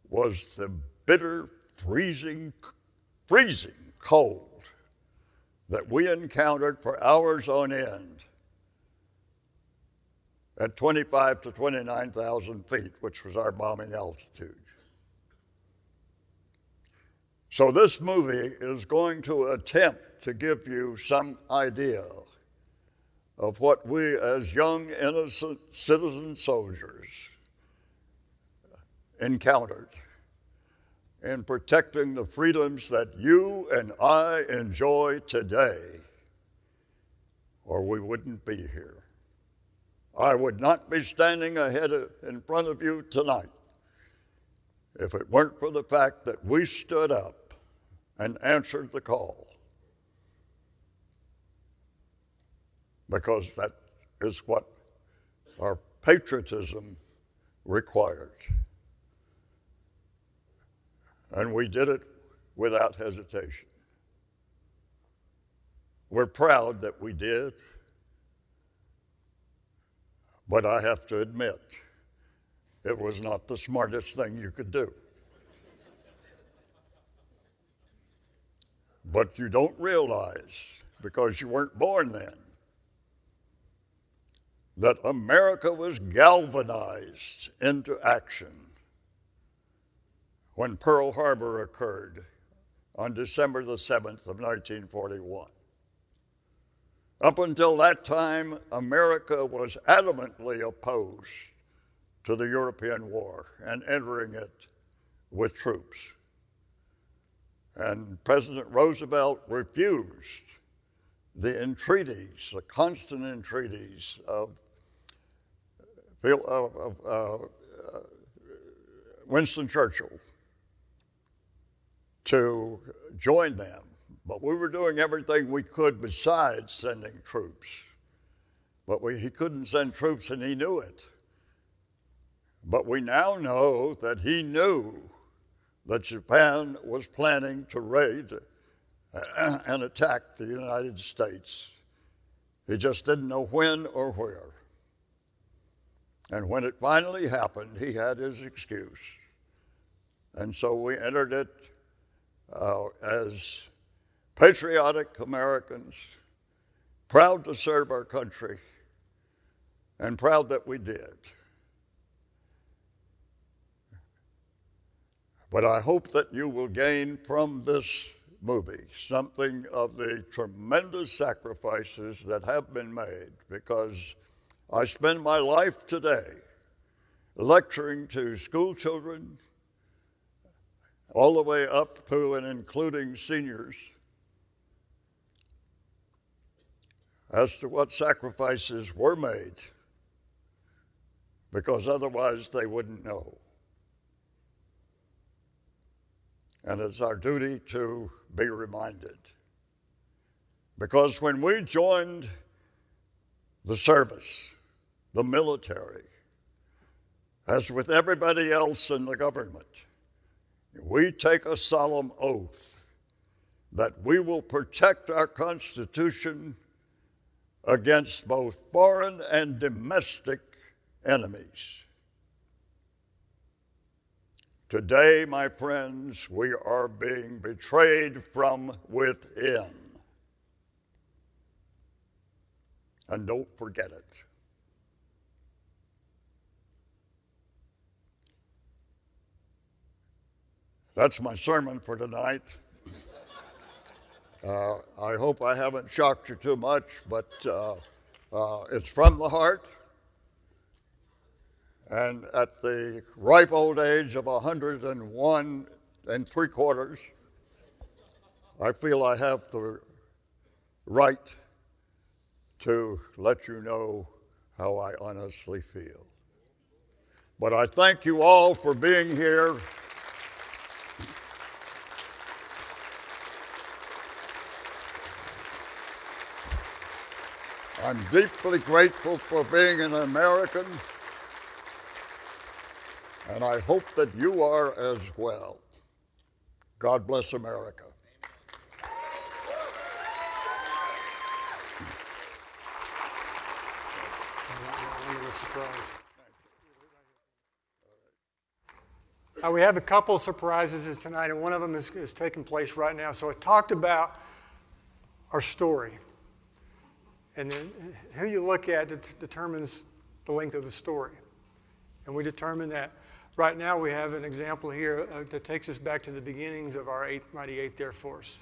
was the bitter, freezing, freezing cold that we encountered for hours on end at 25 to 29,000 feet, which was our bombing altitude. So, this movie is going to attempt to give you some idea of what we, as young, innocent citizen soldiers, encountered in protecting the freedoms that you and I enjoy today, or we wouldn't be here. I would not be standing ahead of, in front of you tonight if it weren't for the fact that we stood up and answered the call. Because that is what our patriotism required. And we did it without hesitation. We're proud that we did, but I have to admit, it was not the smartest thing you could do. But you don't realize, because you weren't born then, that America was galvanized into action when Pearl Harbor occurred on December the 7th of 1941. Up until that time, America was adamantly opposed to the European war and entering it with troops. And President Roosevelt refused the entreaties, the constant entreaties of, of uh, Winston Churchill to join them. But we were doing everything we could besides sending troops. But we, he couldn't send troops and he knew it. But we now know that he knew that Japan was planning to raid [CLEARS THROAT] and attack the United States. He just didn't know when or where. And when it finally happened, he had his excuse. And so we entered it uh, as patriotic Americans, proud to serve our country, and proud that we did. But I hope that you will gain from this movie something of the tremendous sacrifices that have been made because I spend my life today lecturing to school children all the way up to and including seniors as to what sacrifices were made, because otherwise they wouldn't know. And it's our duty to be reminded. Because when we joined the service, the military, as with everybody else in the government, we take a solemn oath that we will protect our Constitution against both foreign and domestic enemies. Today, my friends, we are being betrayed from within. And don't forget it. That's my sermon for tonight. Uh, I hope I haven't shocked you too much, but uh, uh, it's from the heart. And at the ripe old age of 101 and three quarters, I feel I have the right to let you know how I honestly feel. But I thank you all for being here. I'm deeply grateful for being an American, and I hope that you are as well. God bless America. Uh, we have a couple of surprises tonight, and one of them is, is taking place right now. So I talked about our story. And then who you look at det- determines the length of the story. And we determined that right now we have an example here uh, that takes us back to the beginnings of our eighth, mighty 8th Air Force.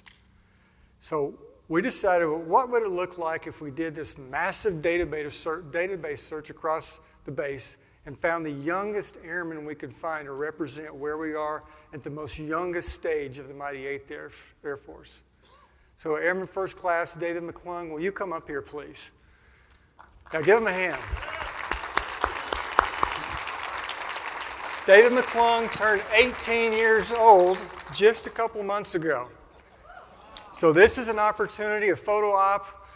So we decided well, what would it look like if we did this massive database search, database search across the base and found the youngest airmen we could find to represent where we are at the most youngest stage of the mighty 8th Air, Air Force. So, Airman First Class David McClung, will you come up here, please? Now, give him a hand. David McClung turned 18 years old just a couple months ago. So, this is an opportunity, a photo op.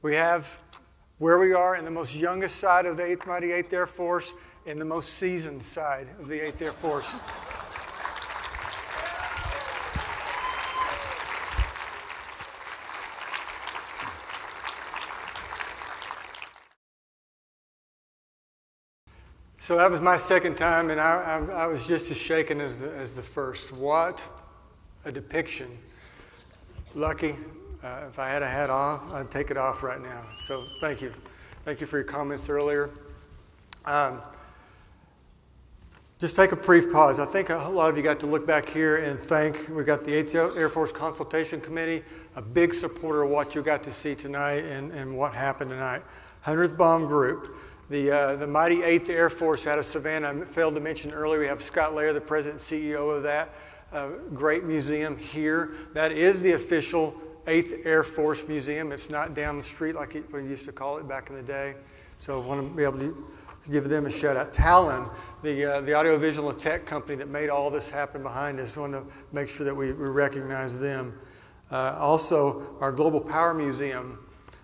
We have where we are in the most youngest side of the 8th Mighty 8th Air Force and the most seasoned side of the 8th Air Force. So that was my second time, and I, I, I was just as shaken as the, as the first. What a depiction. Lucky, uh, if I had a hat off, I'd take it off right now. So thank you. Thank you for your comments earlier. Um, just take a brief pause. I think a lot of you got to look back here and thank. We've got the 8th Air Force Consultation Committee, a big supporter of what you got to see tonight and, and what happened tonight. 100th Bomb Group, the, uh, the mighty 8th Air Force out of Savannah. I failed to mention earlier, we have Scott Loehr, the president and CEO of that. Uh, great museum here. That is the official 8th Air Force Museum. It's not down the street like we used to call it back in the day. So I want to be able to give them a shout out. Talon, the, uh, the audiovisual tech company that made all this happen behind us, I want to make sure that we, we recognize them. Uh, also, our Global Power Museum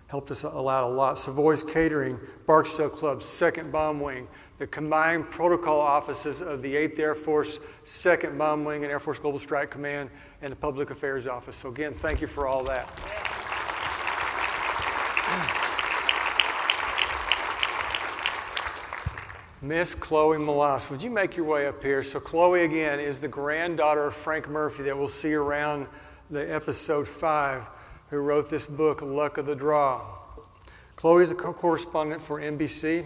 helped us out a lot. Savoy's Catering, Barksdale Club, Second Bomb Wing, the combined protocol offices of the 8th Air Force, 2nd Bomb Wing, and Air Force Global Strike Command, and the Public Affairs Office. So, again, thank you for all that. Miss Chloe Melas, would you make your way up here? So, Chloe, again, is the granddaughter of Frank Murphy that we'll see around the episode five, who wrote this book, Luck of the Draw. Chloe is a co correspondent for NBC.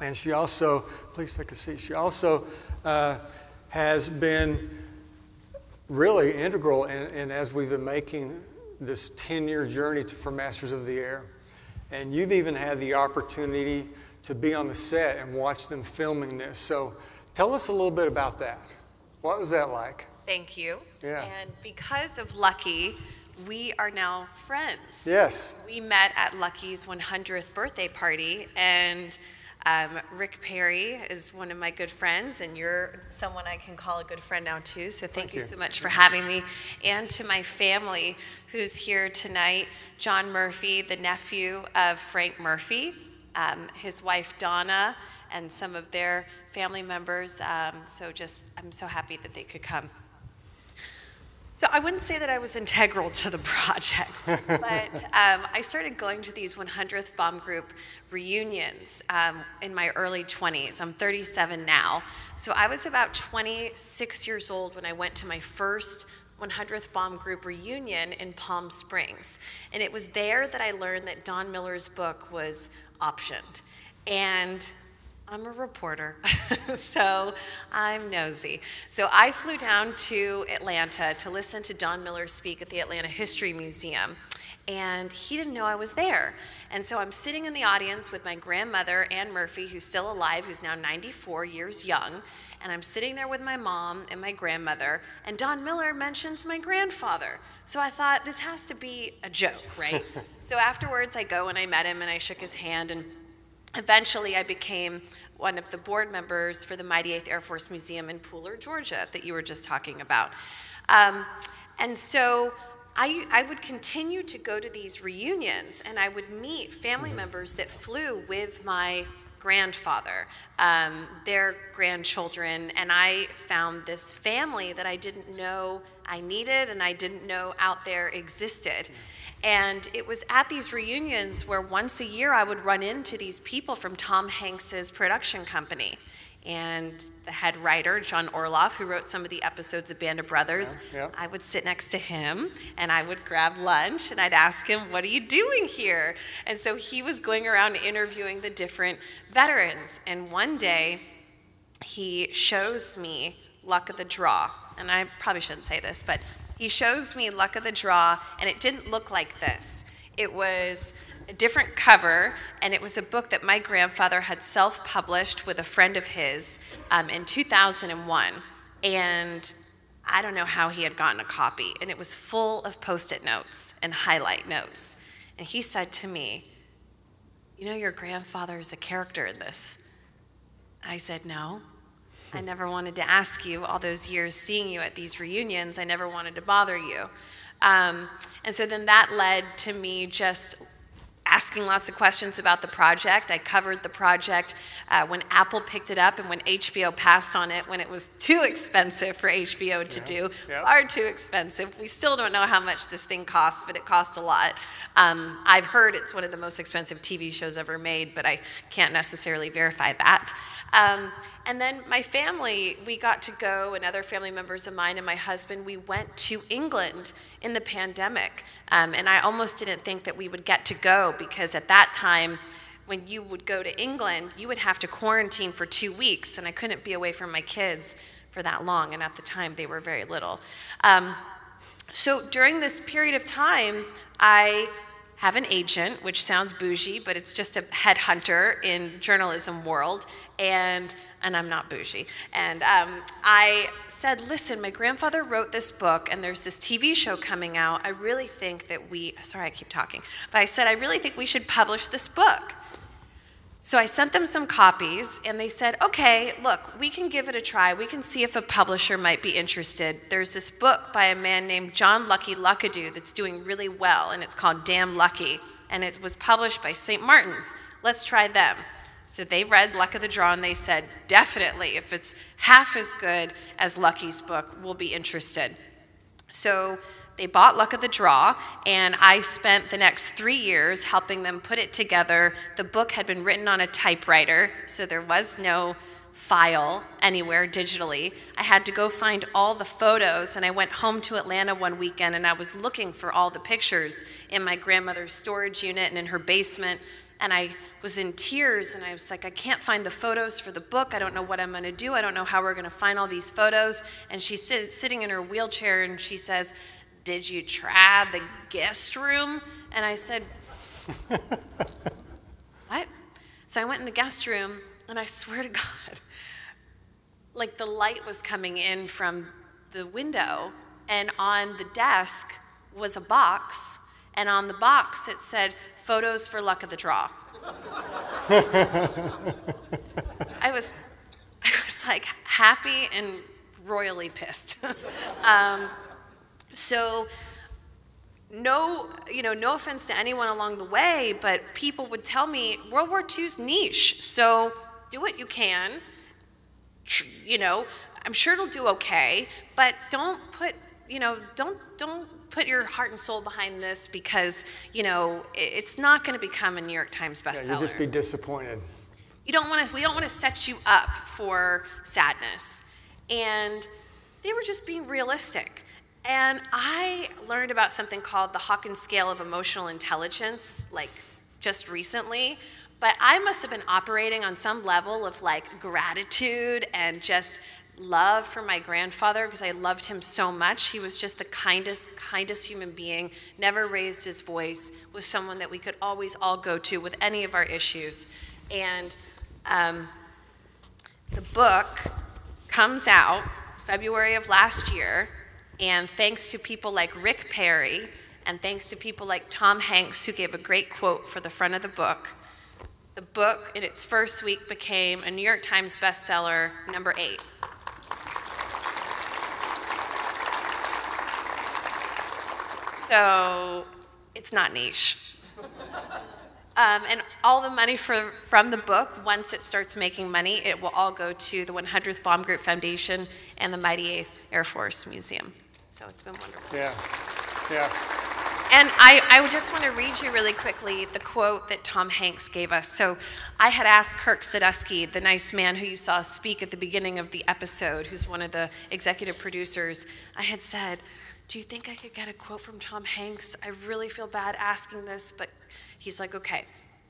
And she also, please take a seat, she also uh, has been really integral in, in, as we've been making this 10 year journey to, for Masters of the Air. And you've even had the opportunity to be on the set and watch them filming this. So tell us a little bit about that. What was that like? Thank you. Yeah. And because of Lucky, we are now friends. Yes. We met at Lucky's 100th birthday party, and um, Rick Perry is one of my good friends, and you're someone I can call a good friend now, too. So thank, you. you. so much for having me. And to my family who's here tonight John Murphy, the nephew of Frank Murphy, um, his wife Donna, and some of their family members. Um, so just, I'm so happy that they could come. So I wouldn't say that I was integral to the [LAUGHS] project, but um, I started going to these 100th bomb group reunions um, in my early 20s. I'm 37 now. So I was about 26 years old when I went to my first 100th bomb group reunion in Palm Springs. And it was there that I learned that Don Miller's book was optioned. And I'm a reporter, [LAUGHS] so I'm nosy. So I flew down to Atlanta to listen to Don Miller speak at the Atlanta History Museum. And he didn't know I was there. And so I'm sitting in the audience with my grandmother, Ann Murphy, who's still alive, who's now 94 years young. And I'm sitting there with my mom and my grandmother. And Don Miller mentions my grandfather. So I thought, this has to be a joke, right? [LAUGHS] so afterwards, I go and I met him and I shook his hand. And eventually I became one of the board members for the Mighty Eighth Air Force Museum in Pooler, Georgia, that you were just talking about. Um, and so I, I would continue to go to these reunions and I would meet family members that flew with my grandfather, um, their grandchildren, and I found this family that I didn't know I needed and I didn't know out there existed. And it was at these reunions where once a year I would run into these people from Tom Hanks's production company. And the head writer, John Orloff, who wrote some of the episodes of Band of Brothers, Yeah, yeah. I would sit next to him and I would grab lunch and I'd ask him, What are you doing here? And so he was going around interviewing the different veterans. And one day, he shows me luck of the draw. And I probably shouldn't say this, but he shows me luck of the draw, and it didn't look like this. It was a different cover, and it was a book that my grandfather had self published with a friend of his um, in 2001. And I don't know how he had gotten a copy, and it was full of post it notes and highlight notes. And he said to me, You know, your grandfather is a character in this. I said, No. I never wanted to ask you all those years seeing you at these reunions. I never wanted to bother you. Um, and so then that led to me just asking lots of questions about the project. I covered the project uh, when Apple picked it up and when HBO passed on it when it was too expensive for HBO to do, yeah. far too expensive. We still don't know how much this thing costs, but it cost a lot. Um, I've heard it's one of the most expensive TV shows ever made, but I can't necessarily verify that. Um, and then my family, we got to go, and other family members of mine and my husband, we went to England in the pandemic. Um, and I almost didn't think that we would get to go because at that time, when you would go to England, you would have to quarantine for two weeks, and I couldn't be away from my kids for that long. And at the time, they were very little. Um, so during this period of time, I have an agent, which sounds bougie, but it's just a headhunter in journalism world, and and I'm not bougie. And um, I said, listen, my grandfather wrote this book, and there's this TV show coming out. I really think that we. Sorry, I keep talking, but I said I really think we should publish this book. So I sent them some copies, and they said, okay, look, we can give it a try. We can see if a publisher might be interested. There's this book by a man named John Lucky Luckadoo that's doing really well, and it's called Damn Lucky, and it was published by St. Martin's. Let's try them. So they read Luck of the Draw, and they said, definitely, if it's half as good as Lucky's book, we'll be interested. So they bought Luck of the Draw, and I spent the next three years helping them put it together. The book had been written on a typewriter, so there was no file anywhere digitally. I had to go find all the photos, and I went home to Atlanta one weekend and I was looking for all the pictures in my grandmother's storage unit and in her basement. And I was in tears, and I was like, I can't find the photos for the book. I don't know what I'm going to do. I don't know how we're going to find all these photos. And she's sit- sitting in her wheelchair, and she says, Did you try the guest room? And I said, [LAUGHS] What? So I went in the guest room, and I swear to God, [LAUGHS] like the light was coming in from the window, and on the desk was a box, and on the box it said, Photos for Luck of the Draw. [LAUGHS] I was, I was like happy and royally pissed. [LAUGHS] um, so, no, you know, no offense to anyone along the way, but people would tell me World War II's niche. So do what you can. You know, I'm sure it'll do okay, but don't put, you know, don't don't put your heart and soul behind this because you know it's not going to become a New York Times Yeah, bestseller you'll just be disappointed. you don't want to we don't want to set you up for sadness. And they were just being realistic. And i learned about something called the hawkins scale of emotional intelligence like just recently. But i must have been operating on some level of like gratitude and just love for my grandfather because i loved him so much he was just the kindest kindest human being never raised his voice was someone that we could always all go to with any of our issues and um, the book comes out February of last year, and thanks to people like Rick Perry and thanks to people like Tom Hanks, who gave a great quote for the front of the book, the book in its first week became a New York Times bestseller, number eight. So it's not niche. Um, and all the money for, from the book, once it starts making money, it will all go to the 100th Bomb Group Foundation and the Mighty 8th Air Force Museum. So it's been wonderful. Yeah, yeah. And I, I just want to read you really quickly the quote that Tom Hanks gave us. So I had asked Kirk Saduski, the nice man who you saw speak at the beginning of the episode, who's one of the executive producers, I had said, Do you think I could get a quote from Tom Hanks? I really feel bad asking this, but he's like, Okay,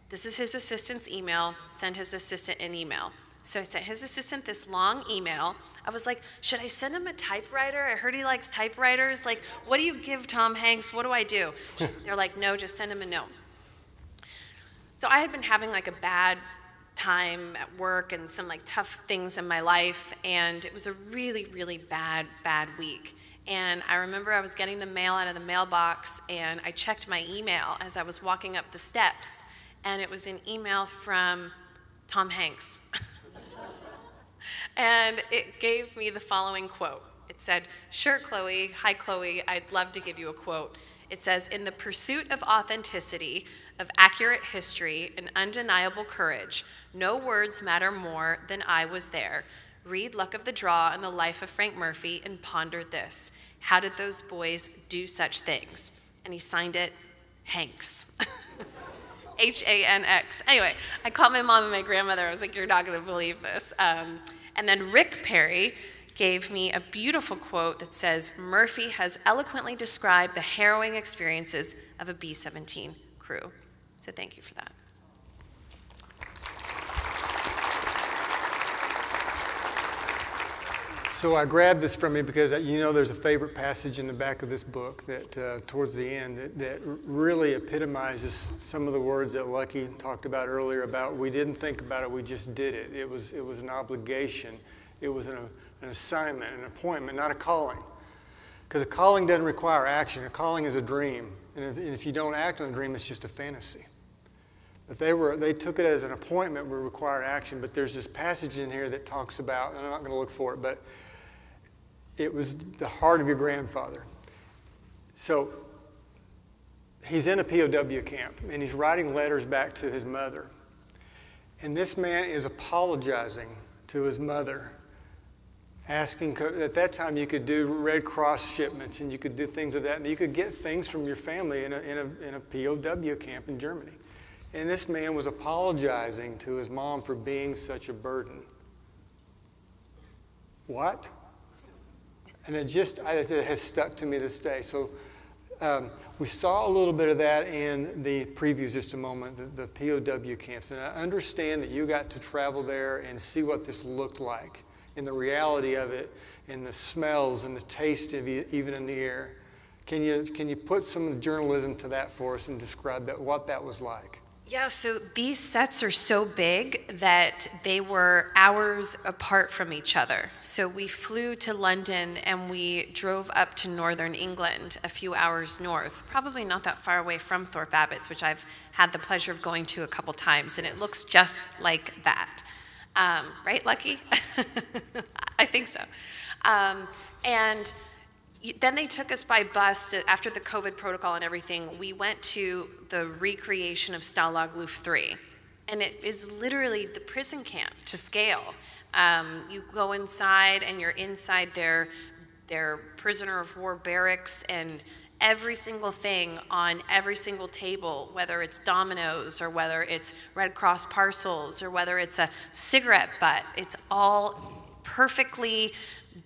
this is his assistant's email. Send his assistant an email. So I sent his assistant this long email. I was like, should I send him a typewriter? I heard he likes typewriters. Like, what do you give Tom Hanks? What do I do? [LAUGHS] They're like, no, just send him a note. So I had been having like a bad time at work and some like tough things in my life, and it was a really, really bad, bad week. And I remember I was getting the mail out of the mailbox, and I checked my email as I was walking up the steps, and it was an email from Tom Hanks. [LAUGHS] and it gave me the following quote. It said, Sure, Chloe. Hi, Chloe. I'd love to give you a quote. It says, In the pursuit of authenticity, of accurate history, and undeniable courage, no words matter more than I was there. Read Luck of the Draw and the Life of Frank Murphy and ponder this. How did those boys do such things? And he signed it, Hanks. [LAUGHS] H A N X. Anyway, I called my mom and my grandmother. I was like, You're not going to believe this. Um, and then Rick Perry gave me a beautiful quote that says Murphy has eloquently described the harrowing experiences of a B 17 crew. So thank you for that. So I grabbed this from you because uh, you know there's a favorite passage in the back of this book that uh, towards the end that, that really epitomizes some of the words that Lucky talked about earlier about we didn't think about it, we just did it. It was, it was an obligation. It was an, an assignment, an appointment, not a calling. Because a calling doesn't require action. A calling is a dream. And if, and if you don't act on a dream, it's just a fantasy. But they, were, they took it as an appointment would require action. But there's this passage in here that talks about, and I'm not going to look for it, but it was the heart of your grandfather. So he's in a POW camp and he's writing letters back to his mother. And this man is apologizing to his mother, asking, at that time you could do Red Cross shipments and you could do things of that, and you could get things from your family in a, in a, in a POW camp in Germany. And this man was apologizing to his mom for being such a burden. What? And it just I, it has stuck to me this day. So um, we saw a little bit of that in the previews just a moment, the, the POW camps. And I understand that you got to travel there and see what this looked like and the reality of it and the smells and the taste of it, even in the air. Can you, can you put some of journalism to that for us and describe that, what that was like? Yeah, so these sets are so big that they were hours apart from each other. So we flew to London and we drove up to northern England, a few hours north, probably not that far away from Thorpe Abbotts, which I've had the pleasure of going to a couple times, and it looks just like that. Um, right, Lucky? [LAUGHS] I think so. Um, and then they took us by bus to, after the COVID protocol and everything. We went to the recreation of Stalag Luft 3. And it is literally the prison camp to scale. Um, you go inside and you're inside their, their prisoner of war barracks and every single thing on every single table, whether it's dominoes or whether it's Red Cross parcels or whether it's a cigarette butt, it's all perfectly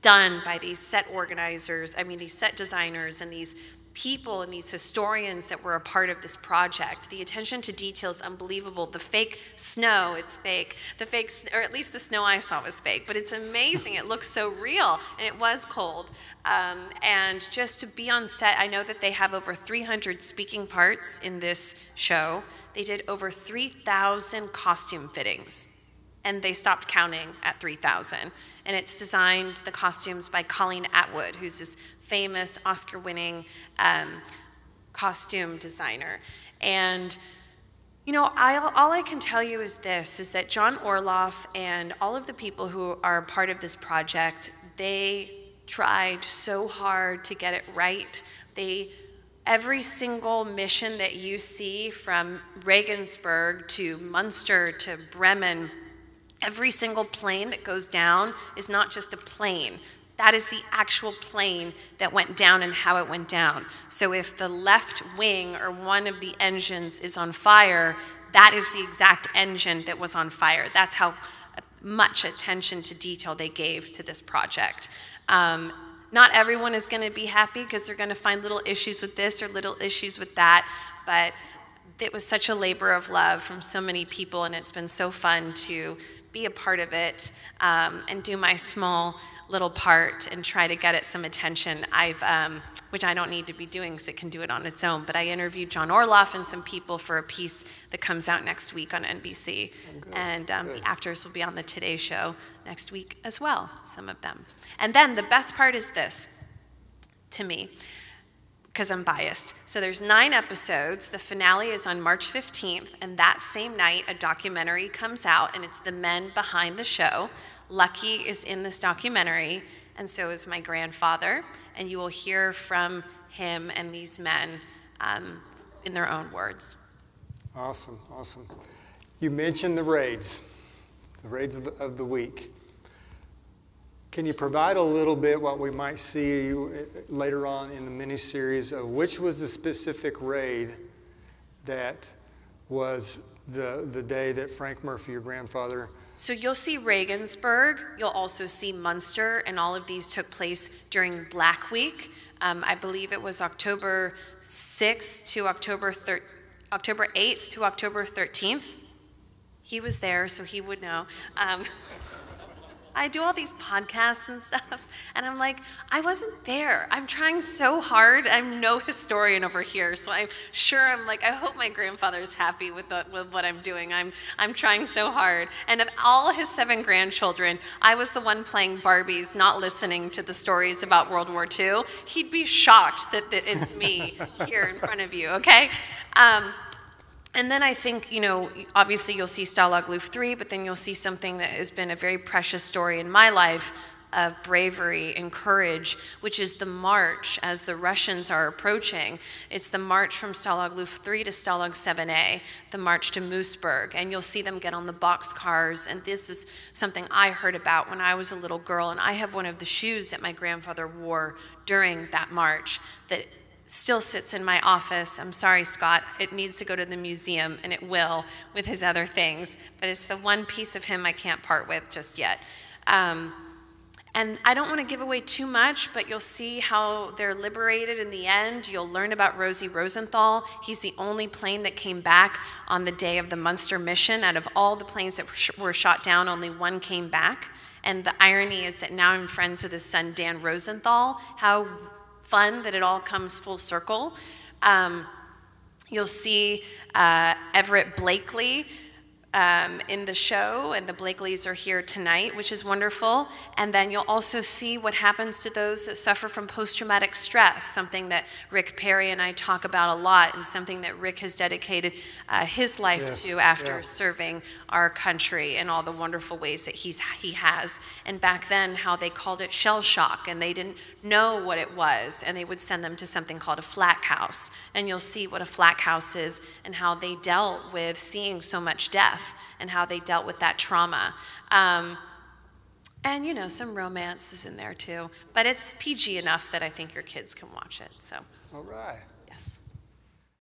done by these set organizers, I mean, these set designers and these people and these historians that were a part of this project. The attention to detail is unbelievable. The fake snow, it's fake. The fake, or at least the snow I saw was fake, but it's amazing. it looks so real, and it was cold. Um, and just to be on set, I know that they have over 300 speaking parts in this show. They did over 3,000 costume fittings and they stopped counting at 3,000. And it's designed, the costumes, by Colleen Atwood, who's this famous Oscar winning um, costume designer. And you know, I, all I can tell you is this, is that John Orloff and all of the people who are part of this project, they tried so hard to get it right. They, every single mission that you see from Regensburg to Munster to Bremen, every single plane that goes down is not just a plane. That is the actual plane that went down and how it went down. So if the left wing or one of the engines is on fire, that is the exact engine that was on fire. That's how much attention to detail they gave to this project. Um, not everyone is going to be happy because they're going to find little issues with this or little issues with that, but it was such a labor of love from so many people, and it's been so fun to be a part of it um, and do my small little part and try to get it some attention. I've, um, which I don't need to be doing because it can do it on its own. But I interviewed John Orloff and some people for a piece that comes out next week on NBC, and um, the actors will be on the Today Show next week as well. Some of them, and then the best part is this, to me because I'm biased. So there's nine episodes. The finale is on March 15th, and that same night, a documentary comes out, and it's the men behind the show. Lucky is in this documentary, and so is my grandfather, and you will hear from him and these men um, in their own words. Awesome, awesome. You mentioned the raids, the raids of the, of the week. Can you provide a little bit what we might see later on in the mini-series of which was the specific raid that was the, the day that Frank Murphy, your grandfather, So you'll see Regensburg, you'll also see Munster, and all of these took place during Black Week. Um, I believe it was October 6th to October October 8th to October 13th. He was there, so he would know. Um, [LAUGHS] I do all these podcasts and stuff, [LAUGHS] and I'm like, I wasn't there. I'm trying so hard. I'm no [LAUGHS] historian over here, so I'm sure I'm like, I hope my grandfather's happy with, the, with what I'm doing. I'm, I'm trying so hard. And of all his seven grandchildren, I was the one playing Barbies, not listening to the stories about World War II. He'd be shocked that, that it's me [LAUGHS] here in front of you, okay? Um, and then I think, you know, obviously you'll see Stalag Luft 3, but then you'll see something that has been a very precious story in my life of bravery and courage, which is the march as the Russians are approaching. It's the march from Stalag Luft 3 to Stalag 7A, the march to Moosburg. And you'll see them get on the boxcars. And this is something I heard about when I was a little girl. And I have one of the shoes that my grandfather wore during that march that still sits in my office. I'm sorry, Scott. It needs to go to the museum, and it will with his other things. But it's the one piece of him I can't part with just yet. Um, and I don't want to give away too much, but you'll see how they're liberated in the end. You'll learn about Rosie Rosenthal. He's the only plane that came back on the day of the Munster mission. Out of all the planes that were shot down, only one came back. And the irony is that now I'm friends with his son, Dan Rosenthal. How fun that it all comes full circle. Um, You'll see uh, Everett Blakely um, in the show, and the Blakelys are here tonight, which is wonderful. And then you'll also see what happens to those that suffer from post traumatic stress, something that Rick Perry and I talk about a lot, and something that Rick has dedicated uh, his life Yes, to after yeah. serving our country and all the wonderful ways that he's, he has. And back then, how they called it shell shock, and they didn't know what it was, and they would send them to something called a flak house. And you'll see what a flak house is and how they dealt with seeing so much death and how they dealt with that trauma. Um, and you know, some romance is in there too, but it's PG enough that I think your kids can watch it. So. All right.